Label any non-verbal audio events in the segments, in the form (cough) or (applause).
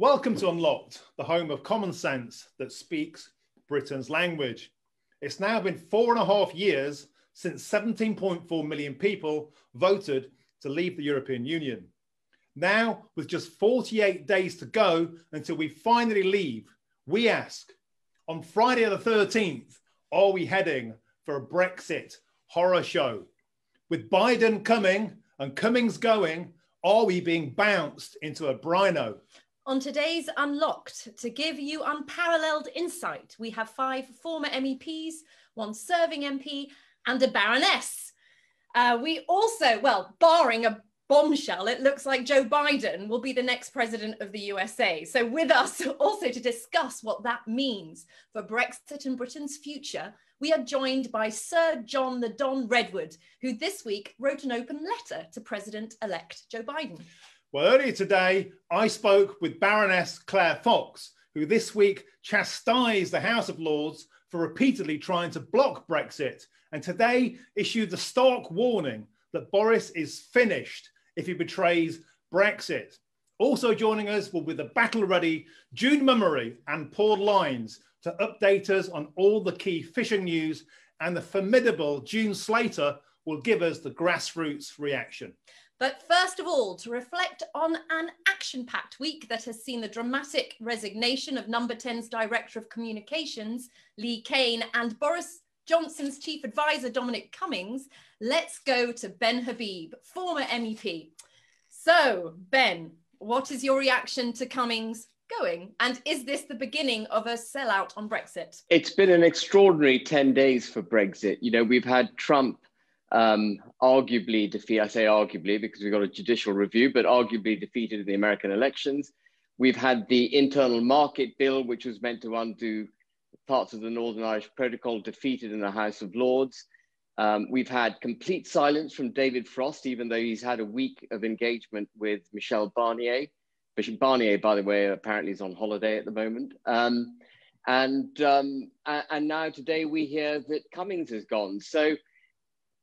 Welcome to Unlocked, the home of common sense that speaks Britain's language. It's now been four and a half years since 17.4 million people voted to leave the European Union. Now, with just 48 days to go until we finally leave, we ask on Friday the 13th, are we heading for a Brexit horror show? With Biden coming and Cummings going, are we being bounced into a brino? On today's Unlocked, to give you unparalleled insight, we have five former MEPs, one serving MP, and a Baroness. Uh, we also, well, barring a bombshell, it looks like Joe Biden will be the next president of the USA. So, with us (laughs) also to discuss what that means for Brexit and Britain's future, we are joined by Sir John the Don Redwood, who this week wrote an open letter to President elect Joe Biden. Well, earlier today, I spoke with Baroness Claire Fox, who this week chastised the House of Lords for repeatedly trying to block Brexit, and today issued the stark warning that Boris is finished if he betrays Brexit. Also joining us will be the battle ready June Mummery and Paul Lines to update us on all the key fishing news, and the formidable June Slater will give us the grassroots reaction. But first of all, to reflect on an action packed week that has seen the dramatic resignation of Number 10's Director of Communications, Lee Cain, and Boris Johnson's Chief Advisor, Dominic Cummings, let's go to Ben Habib, former MEP. So, Ben, what is your reaction to Cummings going? And is this the beginning of a sellout on Brexit? It's been an extraordinary 10 days for Brexit. You know, we've had Trump um, arguably defeat, I say arguably because we've got a judicial review, but arguably defeated in the American elections. We've had the internal market bill, which was meant to undo parts of the Northern Irish Protocol, defeated in the House of Lords. Um, we've had complete silence from David Frost, even though he's had a week of engagement with Michel Barnier. Bishop Barnier, by the way, apparently is on holiday at the moment. Um, and, um, and now today we hear that Cummings has gone. So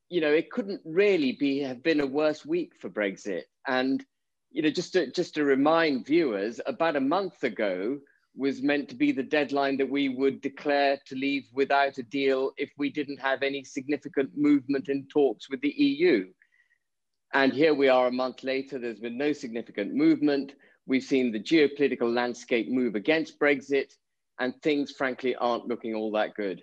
you know, it couldn't really be have been a worse week for Brexit. And you know, just to just to remind viewers, about a month ago was meant to be the deadline that we would declare to leave without a deal if we didn't have any significant movement in talks with the EU. And here we are a month later, there's been no significant movement. We've seen the geopolitical landscape move against Brexit, and things, frankly, aren't looking all that good.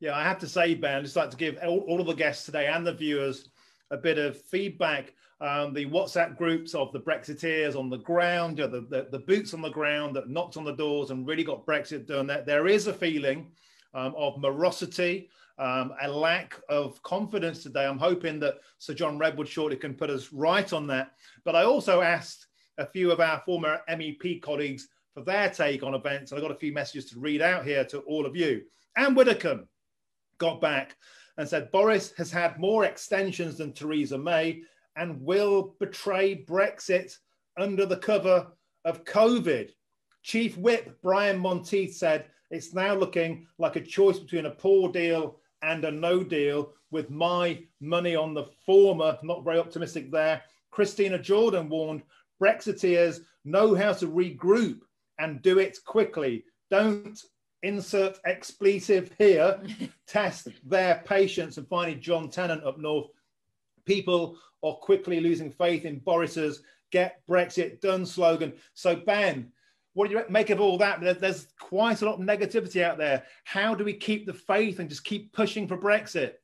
Yeah, I have to say, Ben, I'd just like to give all, all of the guests today and the viewers a bit of feedback. Um, the WhatsApp groups of the Brexiteers on the ground, you know, the, the, the, boots on the ground that knocked on the doors and really got Brexit done. There, there is a feeling um, of morosity, um, a lack of confidence today. I'm hoping that Sir John Redwood shortly can put us right on that. But I also asked a few of our former MEP colleagues for their take on events, and I got a few messages to read out here to all of you. Anne Widdecombe, got back and said Boris has had more extensions than Theresa May and will betray Brexit under the cover of COVID. Chief Whip Brian Monteith said it's now looking like a choice between a poor deal and a no deal, with my money on the former. Not very optimistic there. Christina Jordan warned Brexiteers know how to regroup and do it quickly. Don't insert expletive here, test their patience. And finally, John Tennant up north. People are quickly losing faith in Boris's get Brexit done slogan. So, Ben, what do you make of all that? There's quite a lot of negativity out there. How do we keep the faith and just keep pushing for Brexit?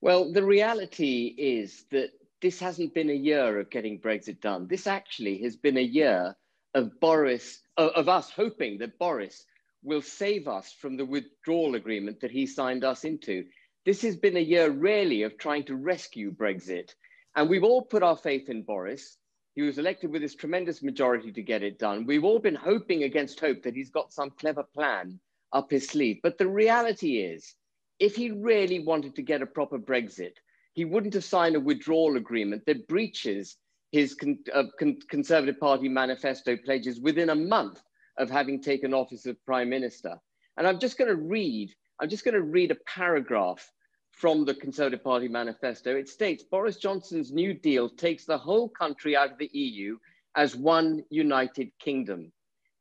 Well, the reality is that this hasn't been a year of getting Brexit done. This actually has been a year of Boris, of us hoping that Boris will save us from the withdrawal agreement that he signed us into. This has been a year really of trying to rescue Brexit. And we've all put our faith in Boris. He was elected with this tremendous majority to get it done. We've all been hoping against hope that he's got some clever plan up his sleeve. But the reality is, if he really wanted to get a proper Brexit, he wouldn't have signed a withdrawal agreement that breaches his con- uh, con- Conservative Party manifesto pledges within a month of having taken office of prime minister. And I'm just going to read, I'm just going to read a paragraph from the Conservative Party manifesto. It states Boris Johnson's New Deal takes the whole country out of the EU as one united kingdom.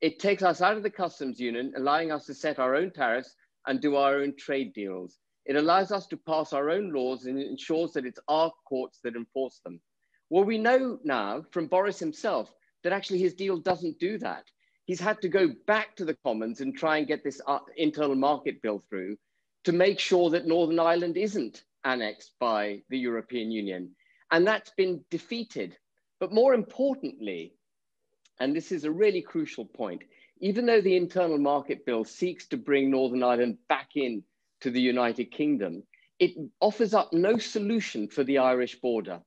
It takes us out of the customs union, allowing us to set our own tariffs and do our own trade deals. It allows us to pass our own laws and ensures that it's our courts that enforce them. Well, we know now from Boris himself that actually his deal doesn't do that. He's had to go back to the Commons and try and get this uh, internal market bill through to make sure that Northern Ireland isn't annexed by the European Union. And that's been defeated. But more importantly, and this is a really crucial point, even though the internal market bill seeks to bring Northern Ireland back in to the United Kingdom, it offers up no solution for the Irish border.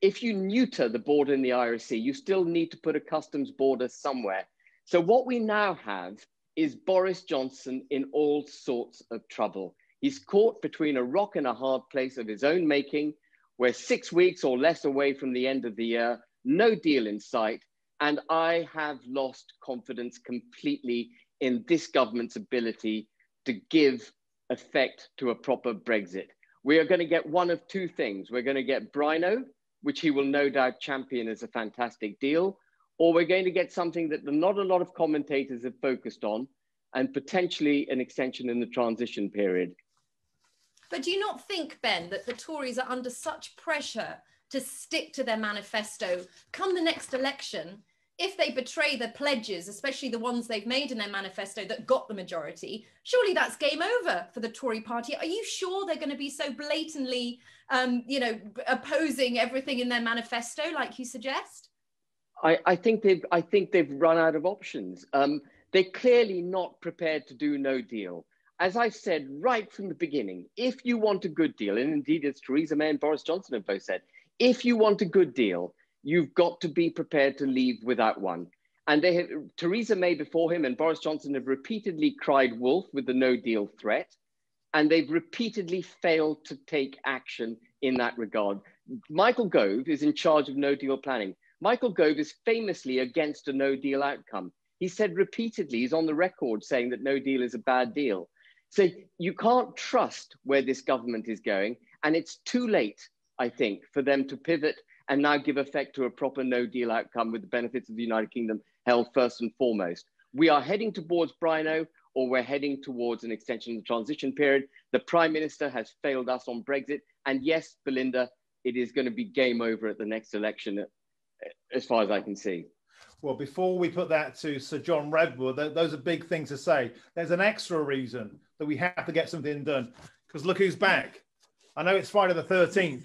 If you neuter the border in the Irish Sea, you still need to put a customs border somewhere. So what we now have is Boris Johnson in all sorts of trouble. He's caught between a rock and a hard place of his own making. We're six weeks or less away from the end of the year, no deal in sight. And I have lost confidence completely in this government's ability to give effect to a proper Brexit. We are going to get one of two things. We're going to get Brino, which he will no doubt champion as a fantastic deal, or we're going to get something that not a lot of commentators have focused on, and potentially an extension in the transition period. But do you not think, Ben, that the Tories are under such pressure to stick to their manifesto come the next election? If they betray the pledges, especially the ones they've made in their manifesto that got the majority, surely that's game over for the Tory party. Are you sure they're going to be so blatantly, um, you know, opposing everything in their manifesto, like you suggest? I, I think they've I think they've run out of options. Um, they're clearly not prepared to do no deal as I've said right from the beginning, if you want a good deal, and indeed as Theresa May and Boris Johnson have both said, if you want a good deal, you've got to be prepared to leave without one. And they have, Theresa May before him and Boris Johnson have repeatedly cried wolf with the no deal threat. And they've repeatedly failed to take action in that regard. Michael Gove is in charge of no deal planning. Michael Gove is famously against a no deal outcome. He said repeatedly, he's on the record saying that no deal is a bad deal. So you can't trust where this government is going. And it's too late, I think, for them to pivot and now give effect to a proper no deal outcome with the benefits of the United Kingdom held first and foremost. We are heading towards Brino or we're heading towards an extension of the transition period. The Prime Minister has failed us on Brexit. And yes, Belinda, it is going to be game over at the next election, as far as I can see. Well, before we put that to Sir John Redwood, those are big things to say. There's an extra reason that we have to get something done. Because look who's back. I know it's Friday the 13th,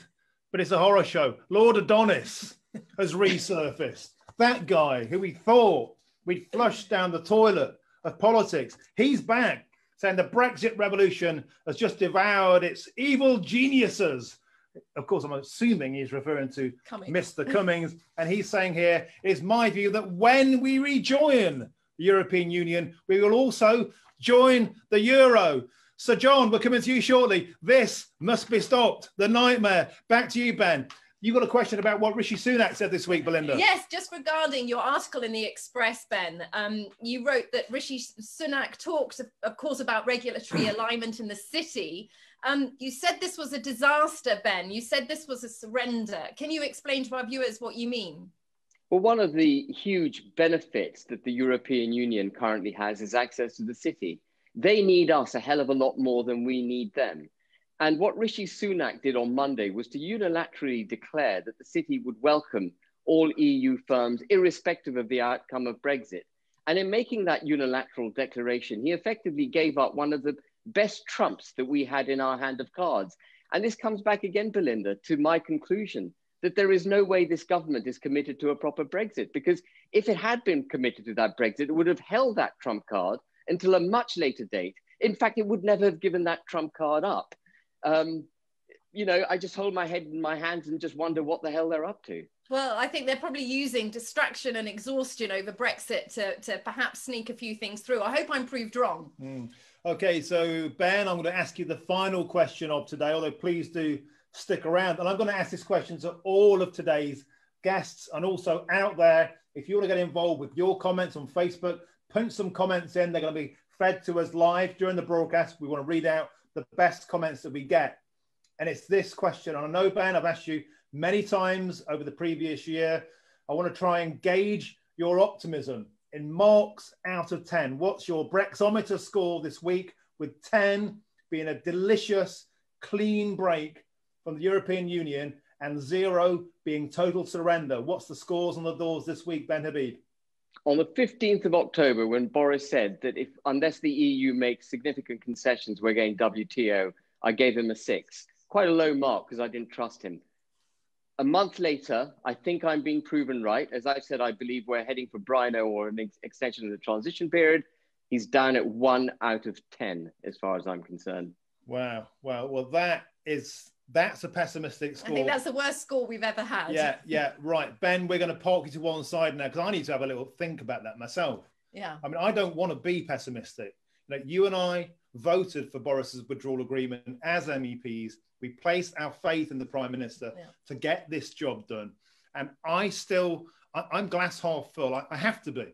but it's a horror show. Lord Adonis has resurfaced. That guy who we thought we'd flushed down the toilet of politics, he's back saying the Brexit revolution has just devoured its evil geniuses. Of course, I'm assuming he's referring to Cummings. Mr. (laughs) Cummings. and he's saying here, it's my view that when we rejoin the European Union, we will also join the euro. So, John, we're coming to you shortly. This must be stopped. The nightmare. Back to you, Ben. You got a question about what Rishi Sunak said this week, Belinda? Yes, just regarding your article in the Express, Ben. Um, you wrote that Rishi Sunak talks, of, of course, about regulatory (clears throat) alignment in the city. Um, you said this was a disaster, Ben. You said this was a surrender. Can you explain to our viewers what you mean? Well, one of the huge benefits that the European Union currently has is access to the city. They need us a hell of a lot more than we need them. And what Rishi Sunak did on Monday was to unilaterally declare that the city would welcome all EU firms, irrespective of the outcome of Brexit. And in making that unilateral declaration, he effectively gave up one of the best trumps that we had in our hand of cards. And this comes back again, Belinda, to my conclusion that there is no way this government is committed to a proper Brexit. Because if it had been committed to that Brexit, it would have held that trump card until a much later date. In fact, it would never have given that trump card up. Um, you know, I just hold my head in my hands and just wonder what the hell they're up to. Well, I think they're probably using distraction and exhaustion over Brexit to, to perhaps sneak a few things through. I hope I'm proved wrong. Mm. Okay, so Ben, I'm going to ask you the final question of today, although please do stick around. And I'm going to ask this question to all of today's guests and also out there. If you want to get involved with your comments on Facebook, punch some comments in. They're going to be fed to us live during the broadcast. We want to read out the best comments that we get. And it's this question. And I know, Ben, I've asked you many times over the previous year. I want to try and gauge your optimism in marks out of 10. What's your Brexometer score this week with 10 being a delicious, clean break from the European Union and zero being total surrender? What's the scores on the doors this week, Ben Habib? On the 15th of October, when Boris said that if unless the EU makes significant concessions, we're going WTO, I gave him a six. Quite a low mark because I didn't trust him. A month later, I think I'm being proven right. As I said, I believe we're heading for Brino or an ex- extension of the transition period. He's down at one out of 10, as far as I'm concerned. Wow. Wow. Well, that is that's a pessimistic score. I think that's the worst score we've ever had. Yeah, yeah, right. Ben, we're going to park you to one side now because I need to have a little think about that myself. Yeah. I mean, I don't want to be pessimistic. You, know, you and I voted for Boris's withdrawal agreement as MEPs. We placed our faith in the Prime Minister Yeah. to get this job done. And I still, I, I'm glass half full. I, I have to be.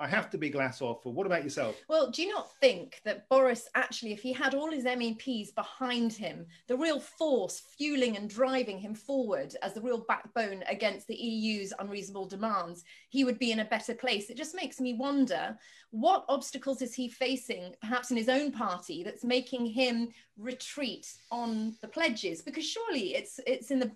I have to be glass half full. What about yourself? Well, do you not think that Boris actually, if he had all his MEPs behind him, the real force fueling and driving him forward as the real backbone against the EU's unreasonable demands, he would be in a better place? It just makes me wonder what obstacles is he facing, perhaps in his own party, that's making him retreat on the pledges? Because surely it's it's in the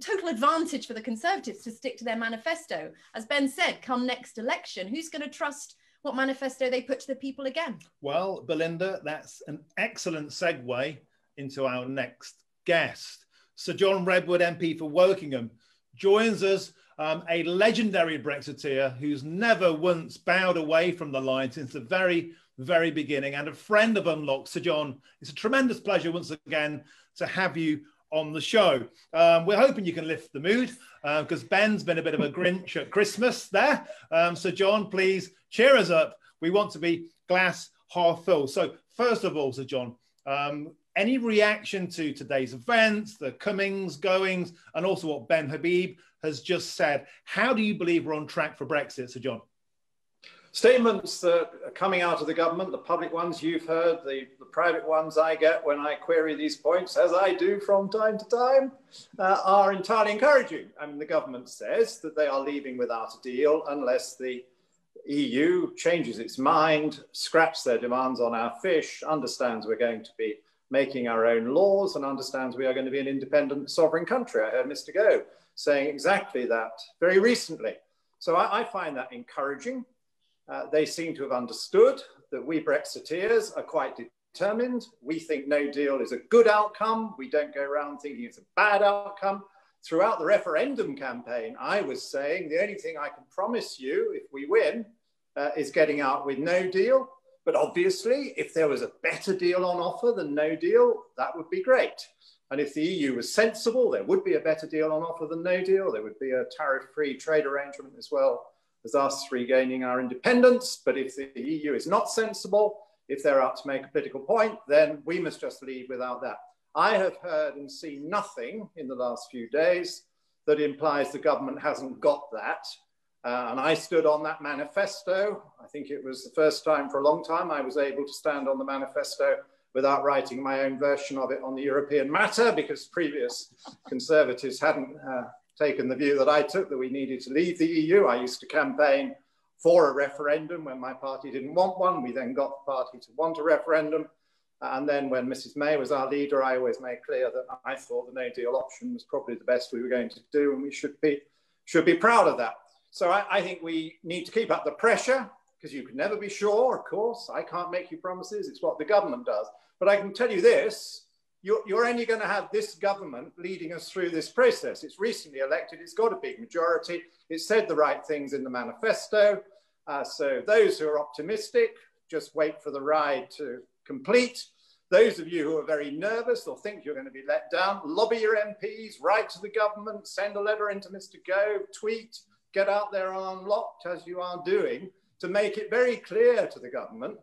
total advantage for the Conservatives to stick to their manifesto. As Ben said, come next election, who's going to trust what manifesto they put to the people again? Well, Belinda, that's an excellent segue into our next guest. Sir John Redwood, MP for Wokingham, joins us, um, a legendary Brexiteer who's never once bowed away from the line since the very, very beginning, and a friend of Unlock, Sir John, it's a tremendous pleasure once again to have you on the show. Um, we're hoping you can lift the mood because Ben's been a bit of a Grinch at Christmas there. Um, so, John, please cheer us up. We want to be glass half full. So, first of all, Sir John, um, any reaction to today's events, the comings, goings, and also what Ben Habib has just said? How do you believe we're on track for Brexit, Sir John? Statements that are coming out of the government, the public ones you've heard, the, the private ones I get when I query these points, as I do from time to time, uh, are entirely encouraging. I mean, the government says that they are leaving without a deal unless the EU changes its mind, scraps their demands on our fish, understands we're going to be making our own laws, and understands we are going to be an independent sovereign country. I heard Mr. Gove saying exactly that very recently. So I, I find that encouraging. Uh, they seem to have understood that we Brexiteers are quite determined. We think no deal is a good outcome. We don't go around thinking it's a bad outcome. Throughout the referendum campaign, I was saying the only thing I can promise you if we win uh, is getting out with no deal. But obviously, if there was a better deal on offer than no deal, that would be great. And if the EU was sensible, there would be a better deal on offer than no deal. There would be a tariff free trade arrangement as well as us regaining our independence. But if the EU is not sensible, if they're out to make a political point, then we must just leave without that. I have heard and seen nothing in the last few days that implies the government hasn't got that. Uh, and I stood on that manifesto. I think it was the first time for a long time I was able to stand on the manifesto without writing my own version of it on the European matter because previous conservatives hadn't uh, taken the view that I took that we needed to leave the EU. I used to campaign for a referendum when my party didn't want one. We then got the party to want a referendum. And then when Mrs. May was our leader, I always made clear that I thought the no deal option was probably the best we were going to do, and we should be, should be proud of that. So I, I think we need to keep up the pressure because you can never be sure, of course. I can't make you promises, it's what the government does. But I can tell you this you're, you're only going to have this government leading us through this process. It's recently elected, it's got a big majority, it said the right things in the manifesto. Uh, so those who are optimistic, just wait for the ride to complete. Those of you who are very nervous or think you're going to be let down, lobby your MPs, write to the government, send a letter into Mr. Gove, tweet, get out there unlocked as you are doing to make it very clear to the government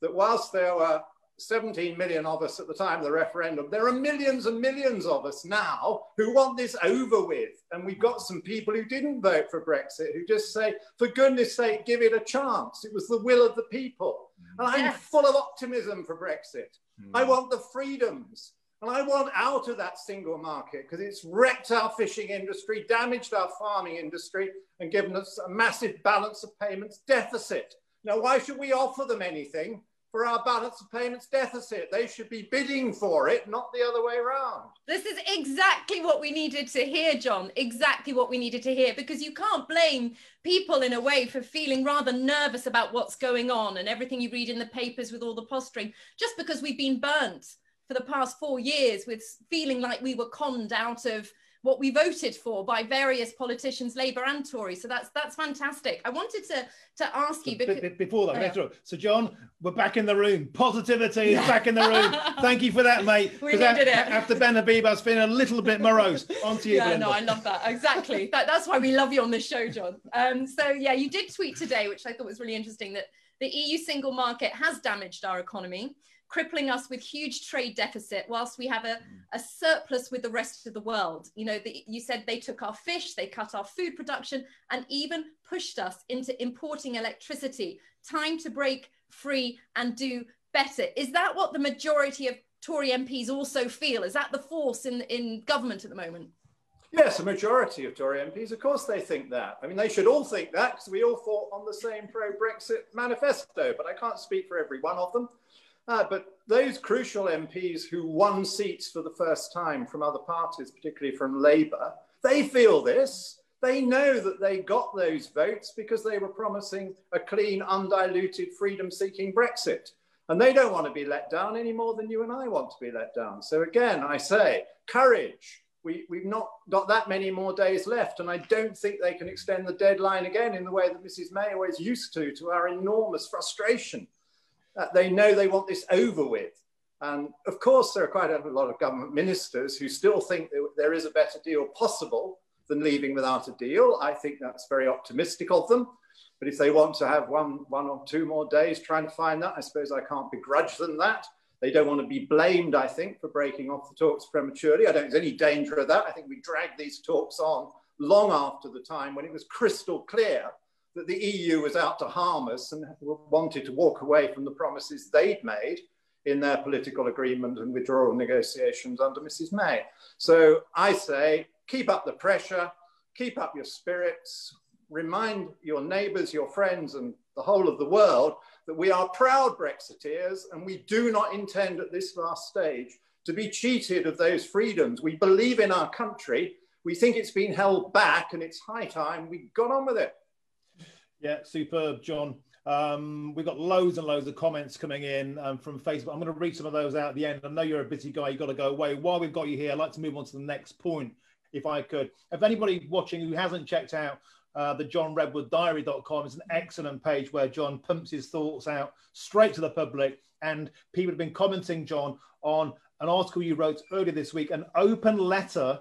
that whilst there were 17 million of us at the time of the referendum, there are millions and millions of us now who want this over with. And we've got some people who didn't vote for Brexit who just say, for goodness sake, give it a chance. It was the will of the people. And I'm Yes. full of optimism for Brexit. Hmm. I want the freedoms. And I want out of that single market because it's wrecked our fishing industry, damaged our farming industry, and given us a massive balance of payments deficit. Now, why should we offer them anything for our balance of payments deficit. They should be bidding for it, not the other way around. This is exactly what we needed to hear, John. Exactly what we needed to hear, because you can't blame people in a way for feeling rather nervous about what's going on and everything you read in the papers with all the posturing, just because we've been burnt for the past four years with feeling like we were conned out of what we voted for by various politicians, Labour and Tory. So that's that's fantastic. I wanted to to ask you because, before that. Oh, yeah. So John, we're back in the room. Positivity is back in the room. (laughs) Thank you for that, mate. We needed it. After Ben Habib, I was feeling a little bit morose. (laughs) On to you, Yeah, no, I love that. Exactly. that, that's why we love you on this show, John. Um, so yeah, you did tweet today, which I thought was really interesting, that the EU single market has damaged our economy crippling us with huge trade deficit whilst we have a, mm. a surplus with the rest of the world. You know, the, you said they took our fish, they cut our food production, and even pushed us into importing electricity. Time to break free and do better. Is that what the majority of Tory MPs also feel? Is that the force in, in government at the moment? Yes, a majority of Tory MPs, of course, they think that. I mean, they should all think that because we all fought on the same pro Brexit manifesto, but I can't speak for every one of them. Uh, but those crucial MPs who won seats for the first time from other parties, particularly from Labour, they feel this. They know that they got those votes because they were promising a clean, undiluted, freedom seeking Brexit. And they don't want to be let down any more than you and I want to be let down. So, again, I say, courage. We, we've not got that many more days left. And I don't think they can extend the deadline again in the way that Mrs. May always used to, to our enormous frustration. Uh, they know they want this over with. And of course, there are quite a lot of government ministers who still think that there is a better deal possible than leaving without a deal. I think that's very optimistic of them. But if they want to have one, one or two more days trying to find that, I suppose I can't begrudge them that. They don't want to be blamed, I think, for breaking off the talks prematurely. I don't think there's any danger of that. I think we dragged these talks on long after the time when it was crystal clear that the EU was out to harm us and wanted to walk away from the promises they'd made in their political agreement and withdrawal negotiations under Mrs. May. So I say, keep up the pressure, keep up your spirits, remind your neighbours, your friends, and the whole of the world that we are proud Brexiteers and we do not intend at this last stage to be cheated of those freedoms. We believe in our country. We think it's been held back and it's high time we got on with it. Yeah, superb, John. Um, we've got loads and loads of comments coming in um, from Facebook. I'm going to read some of those out at the end. I know you're a busy guy, you've got to go away. While we've got you here, I'd like to move on to the next point, if I could. If anybody watching who hasn't checked out uh, the johnredwooddiary.com, it's an excellent page where John pumps his thoughts out straight to the public. And people have been commenting, John, on an article you wrote earlier this week, an open letter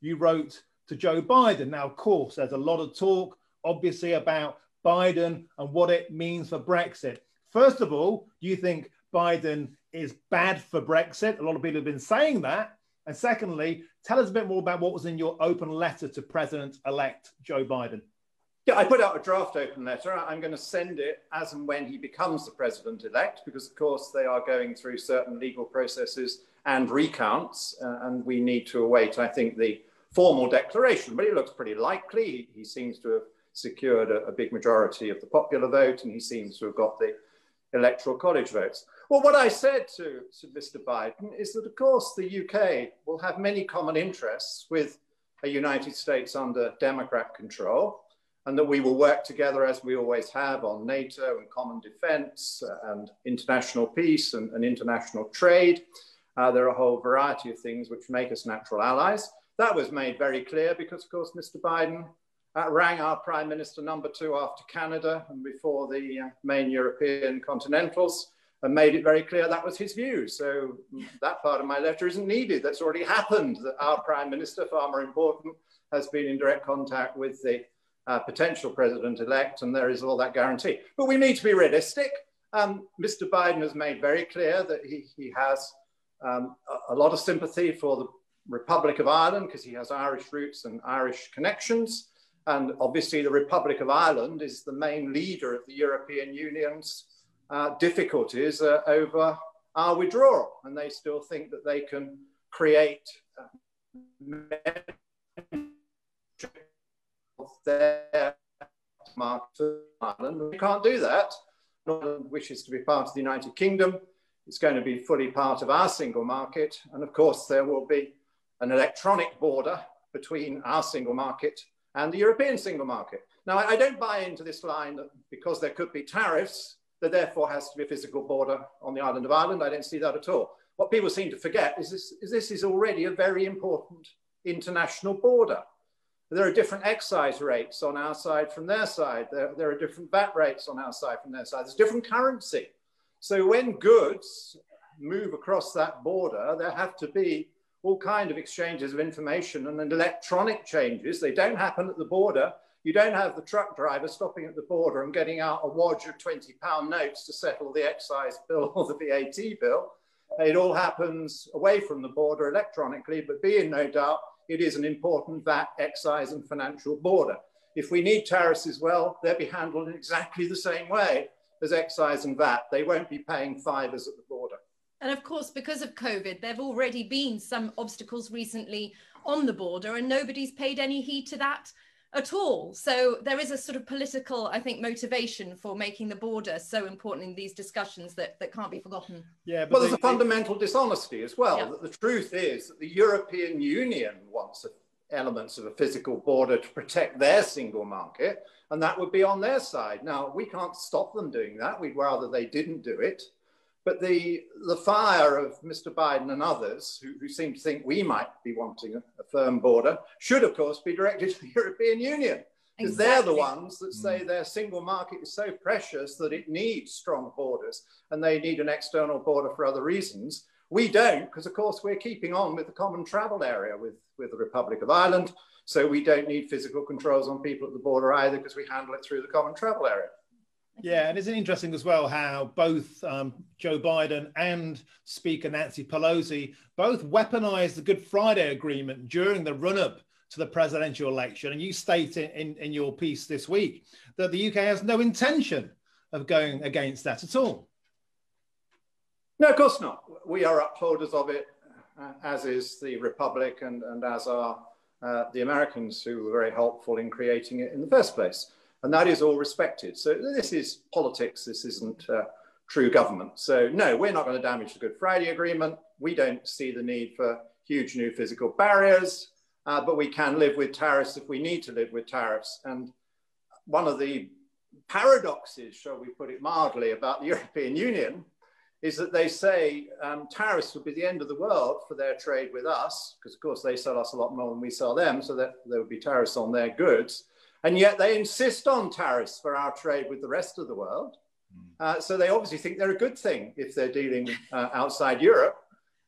you wrote to Joe Biden. Now, of course, there's a lot of talk, obviously, about Biden and what it means for Brexit. First of all, do you think Biden is bad for Brexit? A lot of people have been saying that. And secondly, tell us a bit more about what was in your open letter to President elect Joe Biden. Yeah, I put out a draft open letter. I'm going to send it as and when he becomes the president elect, because of course they are going through certain legal processes and recounts, uh, and we need to await, I think, the formal declaration. But it looks pretty likely. He, he seems to have secured a, a, big majority of the popular vote, and he seems to have got the electoral college votes. Well, what I said to, to Mr. Biden is that, of course, the UK will have many common interests with a United States under Democrat control, and that we will work together as we always have on NATO and common defense uh, and international peace and, and international trade. Uh, there are a whole variety of things which make us natural allies. That was made very clear because, of course, Mr. Biden uh, rang our Prime Minister number two after Canada and before the uh, main European continentals and made it very clear that was his view. So that part of my letter isn't needed. That's already happened that our Prime Minister, far more important, has been in direct contact with the uh, potential president-elect and there is all that guarantee. But we need to be realistic. Um, Mr. Biden has made very clear that he, he has um, a, a lot of sympathy for the Republic of Ireland because he has Irish roots and Irish connections. And obviously, the Republic of Ireland is the main leader of the European Union's uh, difficulties uh, over our withdrawal. And they still think that they can create their market Ireland. We can't do that. Northern wishes to be part of the United Kingdom. It's going to be fully part of our single market. And of course, there will be an electronic border between our single market and the European single market. Now, I don't buy into this line that because there could be tariffs, there therefore has to be a physical border on the island of Ireland. I don't see that at all. What people seem to forget is this is, this is already a very important international border. There are different excise rates on our side from their side. There, there are different VAT rates on our side from their side. There's different currency. So when goods move across that border, there have to be all kind of exchanges of information and electronic changes. They don't happen at the border. You don't have the truck driver stopping at the border and getting out a wad of 20 pound notes to settle the excise bill or the VAT bill. It all happens away from the border electronically, but be in no doubt, it is an important VAT, excise and financial border. If we need tariffs as well, they'll be handled in exactly the same way as excise and VAT. They won't be paying fivers at the border. And of course, because of COVID, there have already been some obstacles recently on the border, and nobody's paid any heed to that at all. So there is a sort of political, I think, motivation for making the border so important in these discussions that, that can't be forgotten. Yeah, but well, there's a fundamental dishonesty as well. Yeah. the truth is that the European Union wants elements of a physical border to protect their single market, and that would be on their side. Now, we can't stop them doing that. We'd rather they didn't do it. But the, the fire of Mr. Biden and others who, who seem to think we might be wanting a, a, firm border should, of course, be directed (laughs) to the European Union. Because exactly. they're the ones that say mm. their single market is so precious that it needs strong borders and they need an external border for other reasons. We don't, because of course we're keeping on with the common travel area with, with the Republic of Ireland. So we don't need physical controls on people at the border either because we handle it through the common travel area. Yeah, and isn't interesting as well how both um, Joe Biden and Speaker Nancy Pelosi both weaponized the Good Friday Agreement during the run up to the presidential election. And you state in, in, in, your piece this week that the UK has no intention of going against that at all. No, of course not. We are upholders of it, uh, as is the Republic and, and as are uh, the Americans who were very helpful in creating it in the first place and that is all respected. So this is politics. This isn't uh, true government. So no, we're not going to damage the Good Friday Agreement. We don't see the need for huge new physical barriers, uh, but we can live with tariffs if we need to live with tariffs. And one of the paradoxes, shall we put it mildly, about the (laughs) European Union is that they say um, tariffs would be the end of the world for their trade with us, because of course they sell us a lot more than we sell them, so that there would be tariffs on their goods. And yet they insist on tariffs for our trade with the rest of the world. Hmm. Uh, so they obviously think they're a good thing if they're dealing uh, outside Europe.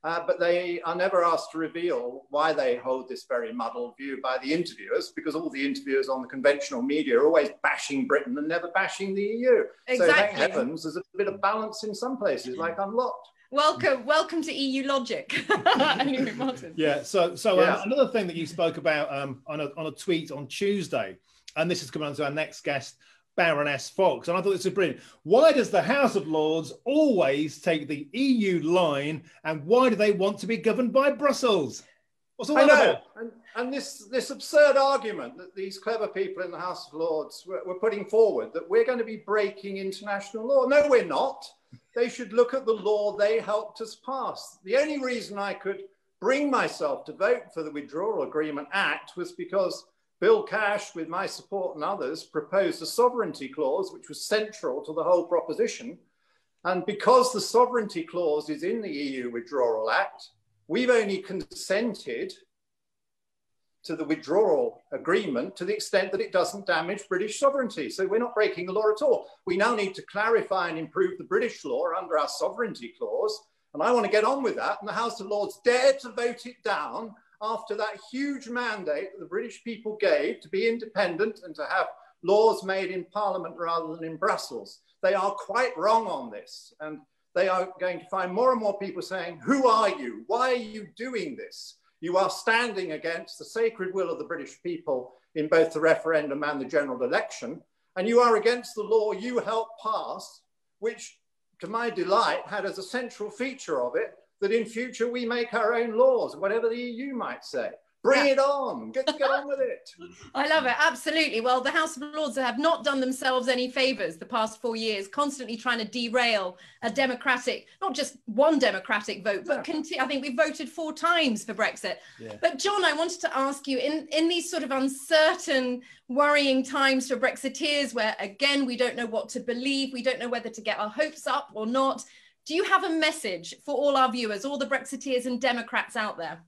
Uh, but they are never asked to reveal why they hold this very muddled view by the interviewers, because all the interviewers on the conventional media are always bashing Britain and never bashing the EU. Exactly. So thank heavens there's a bit of balance in some places, like Unlocked. Welcome, welcome to EU logic. (laughs) anyway, Yeah. So, so um, yeah. Another thing that you spoke about um, on a on a tweet on Tuesday and this is coming on to our next guest, Baroness Fox. And I thought this was brilliant. Why does the House of Lords always take the EU line and why do they want to be governed by Brussels? What's all I know. About? And, and, this, this absurd argument that these clever people in the House of Lords were, were putting forward that we're going to be breaking international law. No, we're not. They should look at the law they helped us pass. The only reason I could bring myself to vote for the Withdrawal Agreement Act was because Bill Cash, with my support and others, proposed a sovereignty clause, which was central to the whole proposition. And because the sovereignty clause is in the EU Withdrawal Act, we've only consented to the withdrawal agreement to the extent that it doesn't damage British sovereignty. So we're not breaking the law at all. We now need to clarify and improve the British law under our sovereignty clause. And I want to get on with that. And the House of Lords dared to vote it down after that huge mandate that the British people gave to be independent and to have laws made in Parliament rather than in Brussels. They are quite wrong on this. And they are going to find more and more people saying, Who are you? Why are you doing this? You are standing against the sacred will of the British people in both the referendum and the general election. And you are against the law you helped pass, which, to my delight, had as a central feature of it that in future we make our own laws, whatever the EU might say. Bring yeah. it on. Get, get on with it. (laughs) I love it. Absolutely. Well, the House of Lords have not done themselves any favors the past four years, constantly trying to derail a democratic, not just one democratic vote, but conti- I think we've voted four times for Brexit. Yeah. But John, I wanted to ask you in, in these sort of uncertain, worrying times for Brexiteers, where again, we don't know what to believe, we don't know whether to get our hopes up or not. Do you have a message for all our viewers, all the Brexiteers and Democrats out there?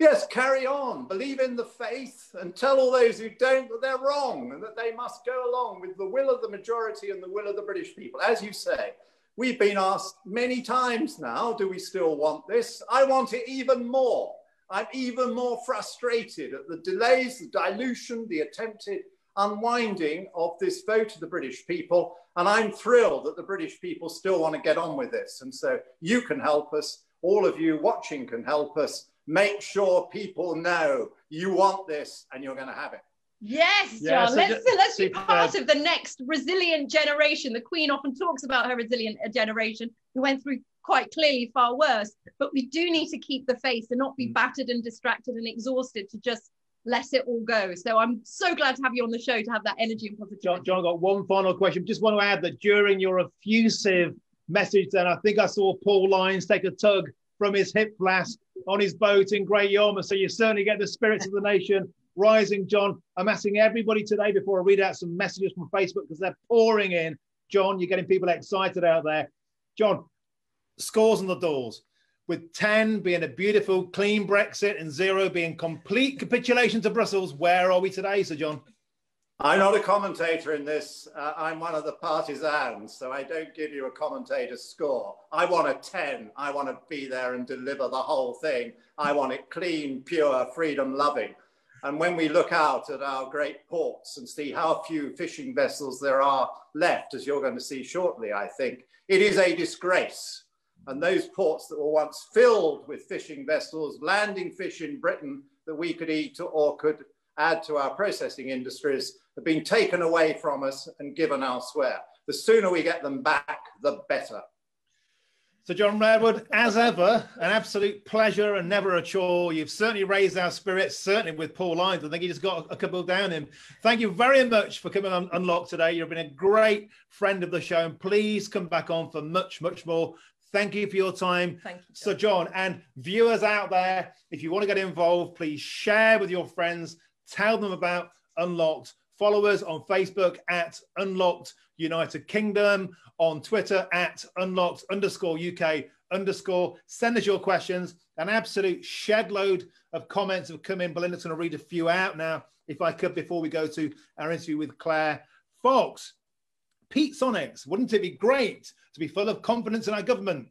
Yes, carry on. Believe in the faith and tell all those who don't that they're wrong and that they must go along with the will of the majority and the will of the British people. As you say, we've been asked many times now do we still want this? I want it even more. I'm even more frustrated at the delays, the dilution, the attempted unwinding of this vote of the British people. And I'm thrilled that the British people still want to get on with this. And so you can help us. All of you watching can help us make sure people know you want this and you're going to have it. Yes, John. Yeah, so let's just, let's be part of the next resilient generation. The Queen often talks about her resilient generation who went through quite clearly far worse. But we do need to keep the faith and not be mm. battered and distracted and exhausted to just let it all go. So I'm so glad to have you on the show to have that energy and positivity. John, John, I got one final question. Just want to add that during your effusive message, then I think I saw Paul Lines take a tug from his hip flask on his boat in Great Yarmouth. So you certainly get the spirits of the nation rising. John, I'm asking everybody today before I read out some messages from Facebook because they're pouring in. John, you're getting people excited out there. John, scores on the doors. With 10 being a beautiful, clean Brexit and zero being complete capitulation to Brussels, where are we today, Sir John? I'm not a commentator in this. Uh, I'm one of the partisans, so I don't give you a commentator's score. I want a 10. I want to be there and deliver the whole thing. I want it clean, pure, freedom loving. And when we look out at our great ports and see how few fishing vessels there are left, as you're going to see shortly, I think, it is a disgrace. And those ports that were once filled with fishing vessels, landing fish in Britain that we could eat or could add to our processing industries have been taken away from us and given elsewhere. The sooner we get them back, the better. So, John Redwood, as ever, an absolute pleasure and never a chore. You've certainly raised our spirits, certainly with Paul Lines. I think he just got a couple down him. Thank you very much for coming on Unlocked today. You've been a great friend of the show, and please come back on for much, much more. Thank you for your time. Thank you. John. So, John, and viewers out there, if you want to get involved, please share with your friends, tell them about Unlocked Follow us on Facebook at Unlocked United Kingdom, on Twitter at Unlocked underscore UK underscore. Send us your questions. An absolute shed load of comments have come in. Belinda's going to read a few out now, if I could, before we go to our interview with Claire Fox. Pete Sonics, wouldn't it be great to be full of confidence in our government?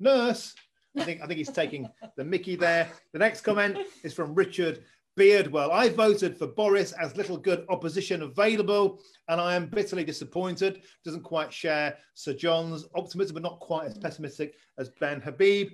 Nurse, I think I think he's taking the Mickey there. The next comment is from Richard Beardwell. I voted for Boris as little good opposition available, and I am bitterly disappointed. Doesn't quite share Sir John's optimism, but not quite as pessimistic as Ben Habib.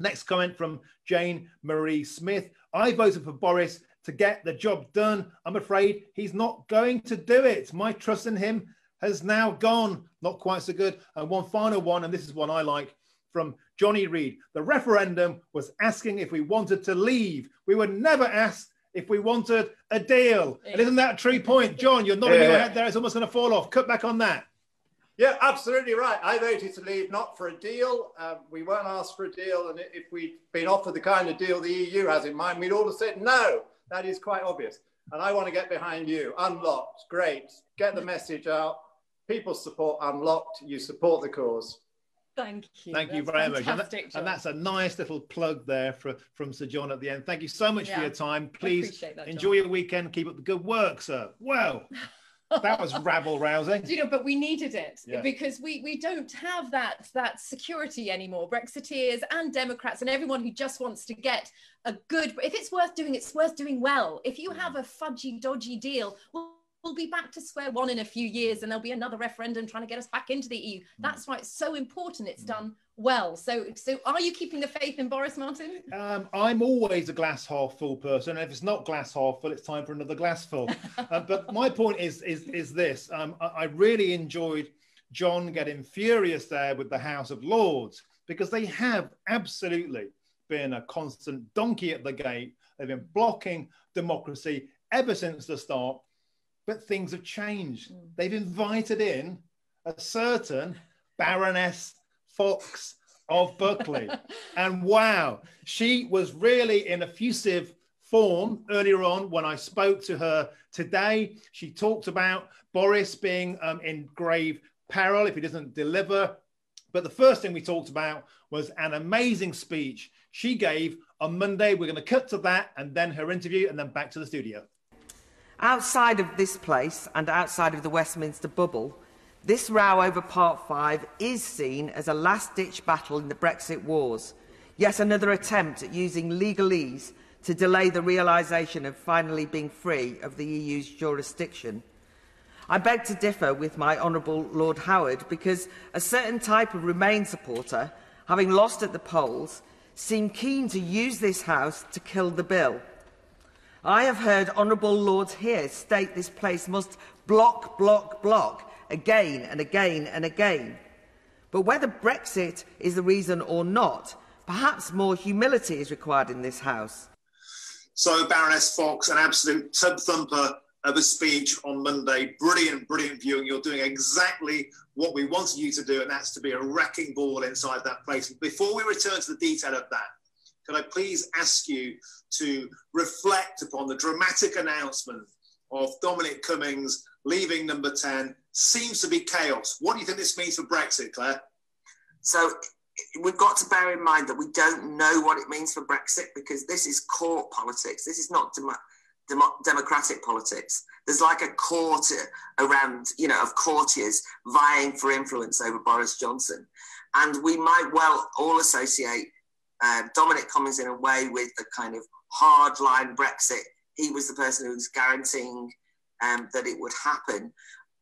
Next comment from Jane Marie Smith. I voted for Boris to get the job done. I'm afraid he's not going to do it. My trust in him has now gone. Not quite so good. And one final one, and this is one I like from Johnny Reed. The referendum was asking if we wanted to leave. We were never asked if we wanted a deal. And isn't that a true point? John, you're nodding yeah. your head there. It's almost going to fall off. Cut back on that. Yeah, absolutely right. I voted to leave not for a deal. Um, we weren't asked for a deal. And if we'd been offered the kind of deal the EU has in mind, we'd all have said no. That is quite obvious. And I want to get behind you. Unlocked, great. Get the message out. People support Unlocked. You support the cause. Thank you. Thank you very much. And, that, and, that's a nice little plug there for, from Sir John at the end. Thank you so much yeah. for your time. Please that, enjoy your weekend. Keep up the good work, sir. Well, that was (laughs) rabble rousing. you know, but we needed it yeah. because we we don't have that that security anymore. Brexiteers and Democrats and everyone who just wants to get a good. If it's worth doing, it's worth doing well. If you mm. have a fudgy, dodgy deal, well we'll be back to square one in a few years and there'll be another referendum trying to get us back into the EU. Mm. That's why it's so important it's done well. So, so are you keeping the faith in Boris Martin? Um, I'm always a glass half full person. If it's not glass half full, it's time for another glass full. (laughs) uh, but my point is is is this: um, I, I really enjoyed John getting furious there with the House of Lords. because they have absolutely been a constant donkey at the gate. They've been blocking democracy ever since the start, but things have changed. Mm. They've invited in a certain Baroness Fox of Buckley. (laughs) and wow, she was really in effusive form earlier on when I spoke to her today. She talked about Boris being um, in grave peril if he doesn't deliver. But the first thing we talked about was an amazing speech she gave on Monday. We're going to cut to that and then her interview and then back to the studio. Outside of this place and outside of the Westminster bubble, this row over Part 5 is seen as a last-ditch battle in the Brexit wars, yet another attempt at using legalese to delay the realisation of finally being free of the EU's jurisdiction. I beg to differ with my Honourable Lord Howard because a certain type of Remain supporter, having lost at the polls, seem keen to use this House to kill the bill – I have heard Honourable Lords here state this place must block, block, block again and again and again. But whether Brexit is the reason or not, perhaps more humility is required in this House. So, Baroness Fox, an absolute tub thumper of a speech on Monday. Brilliant, brilliant viewing. You're doing exactly what we wanted you to do, and that's to be a wrecking ball inside that place. Before we return to the detail of that, could I please ask you to reflect upon the dramatic announcement of Dominic Cummings leaving number 10? Seems to be chaos. What do you think this means for Brexit, Claire? So we've got to bear in mind that we don't know what it means for Brexit because this is court politics. This is not dem- dem- democratic politics. There's like a court around, you know, of courtiers vying for influence over Boris Johnson. And we might well all associate uh, Dominic Cummings in a way with the kind of hardline Brexit. He was the person who was guaranteeing um, that it would happen.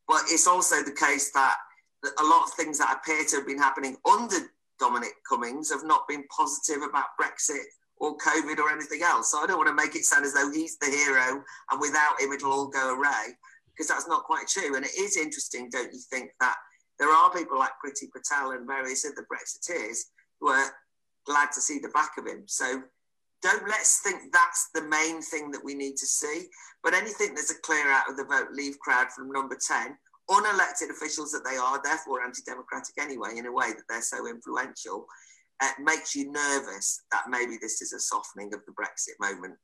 But it's also the case that a lot of things that appear to have been happening under Dominic Cummings have not been positive about Brexit or COVID or anything else. So I don't want to make it sound as though he's the hero and without him it'll all go away because that's not quite true. And it is interesting, don't you think, that there are people like Priti Patel and various other Brexiteers who are glad to see the back of him. So don't let's think that's the main thing that we need to see. But anything that's a clear out of the vote leave crowd from number 10 unelected officials that they are, therefore anti-democratic anyway, in a way that they're so influential, uh, makes you nervous that maybe this is a softening of the Brexit moment.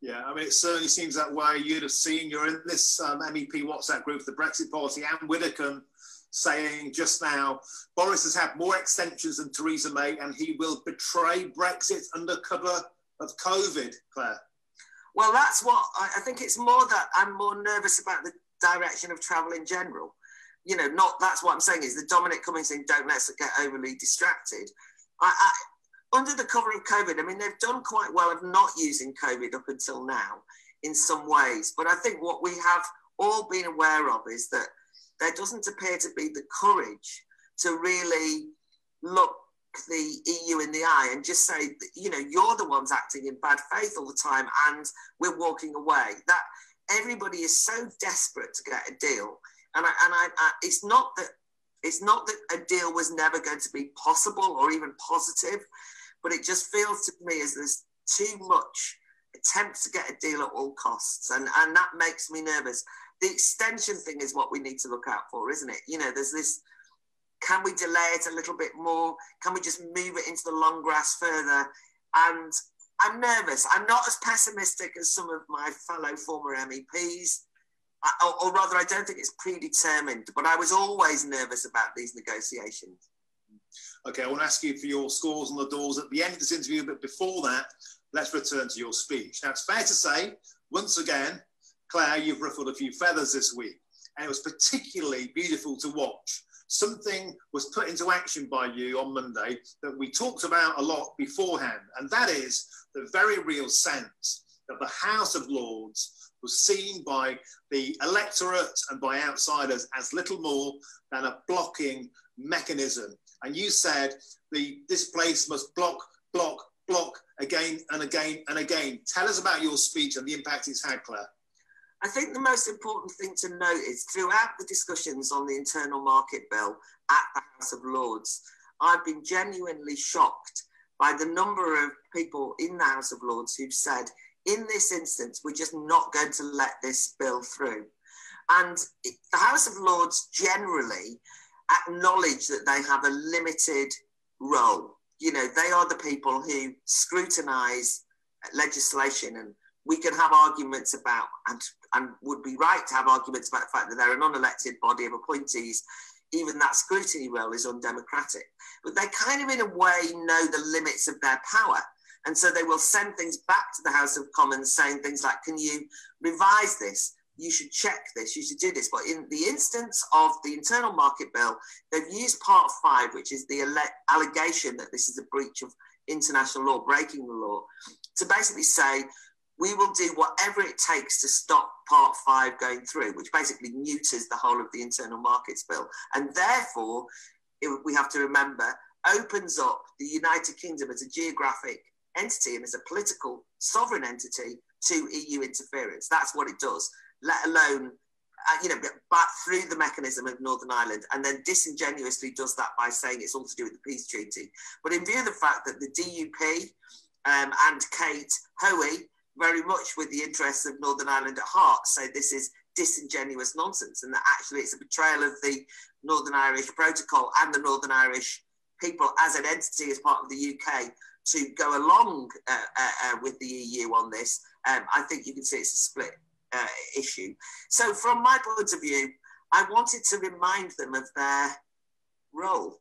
Yeah, I mean, it certainly seems that way. You'd have seen you're in this um, MEP WhatsApp group, the Brexit Party, Anne Widdecombe saying just now Boris has had more extensions than Theresa May and he will betray Brexit under cover of COVID, Claire. Well, that's what I, I think it's more that I'm more nervous about the direction of travel in general. You know, not that's what I'm saying is the Dominic Cummings thing, don't let's get overly distracted. I, I, under the cover of COVID, I mean, they've done quite well of not using COVID up until now in some ways. But I think what we have all been aware of is that there doesn't appear to be the courage to really look the EU in the eye and just say, you know, you're the ones acting in bad faith all the time and we're walking away. That everybody is so desperate to get a deal. And, I, and I, I, it's not that it's not that a deal was never going to be possible or even positive, but it just feels to me as there's too much attempts to get a deal at all costs, and and that makes me nervous. The extension thing is what we need to look out for, isn't it? You know, there's this. Can we delay it a little bit more? Can we just move it into the long grass further? And I'm nervous. I'm not as pessimistic as some of my fellow former MEPs, I, uh, or, or, rather, I don't think it's predetermined. But I was always nervous about these negotiations. Okay, I want to ask you for your scores on the doors at the end of this interview, but before that, let's return to your speech. Now, it's fair to say, once again, Claire, you've ruffled a few feathers this week, and it was particularly beautiful to watch. Something was put into action by you on Monday that we talked about a lot beforehand, and that is the very real sense that the House of Lords was seen by the electorate and by outsiders as little more than a blocking mechanism. And you said the this place must block, block, block again and again and again. Tell us about your speech and the impact it's had, Claire. I think the most important thing to note is throughout the discussions on the internal market bill at the House of Lords, I've been genuinely shocked by the number of people in the House of Lords who've said, in this instance, we're just not going to let this bill through. And the House of Lords generally acknowledge that they have a limited role. You know, they are the people who scrutinise legislation and we can have arguments about and and would be right to have arguments about the fact that they're a non-elected body of appointees even that scrutiny role is undemocratic. But they kind of in a way know the limits of their power. And so they will send things back to the house of commons saying things like can you revise this? You should check this, you should do this. But in the instance of the internal market bill, they've used part five, which is the allegation that this is a breach of international law, breaking the law, to basically say, we will do whatever it takes to stop part five going through, which basically neuters the whole of the internal markets bill. And therefore, it, we have to remember, opens up the United Kingdom as a geographic entity and as a political sovereign entity to EU interference. That's what it does let alone uh, you know, but through the mechanism of Northern Ireland, and then disingenuously does that by saying it's all to do with the peace treaty. But in view of the fact that the DUP um, and Kate Hoey, very much with the interests of Northern Ireland at heart, So this is disingenuous nonsense, and that actually it's a betrayal of the Northern Irish Protocol and the Northern Irish people as an entity, as part of the UK, to go along uh, uh, uh, with the EU on this. Um, I think you can see it's a split uh, issue. So, from my point of view, I wanted to remind them of their role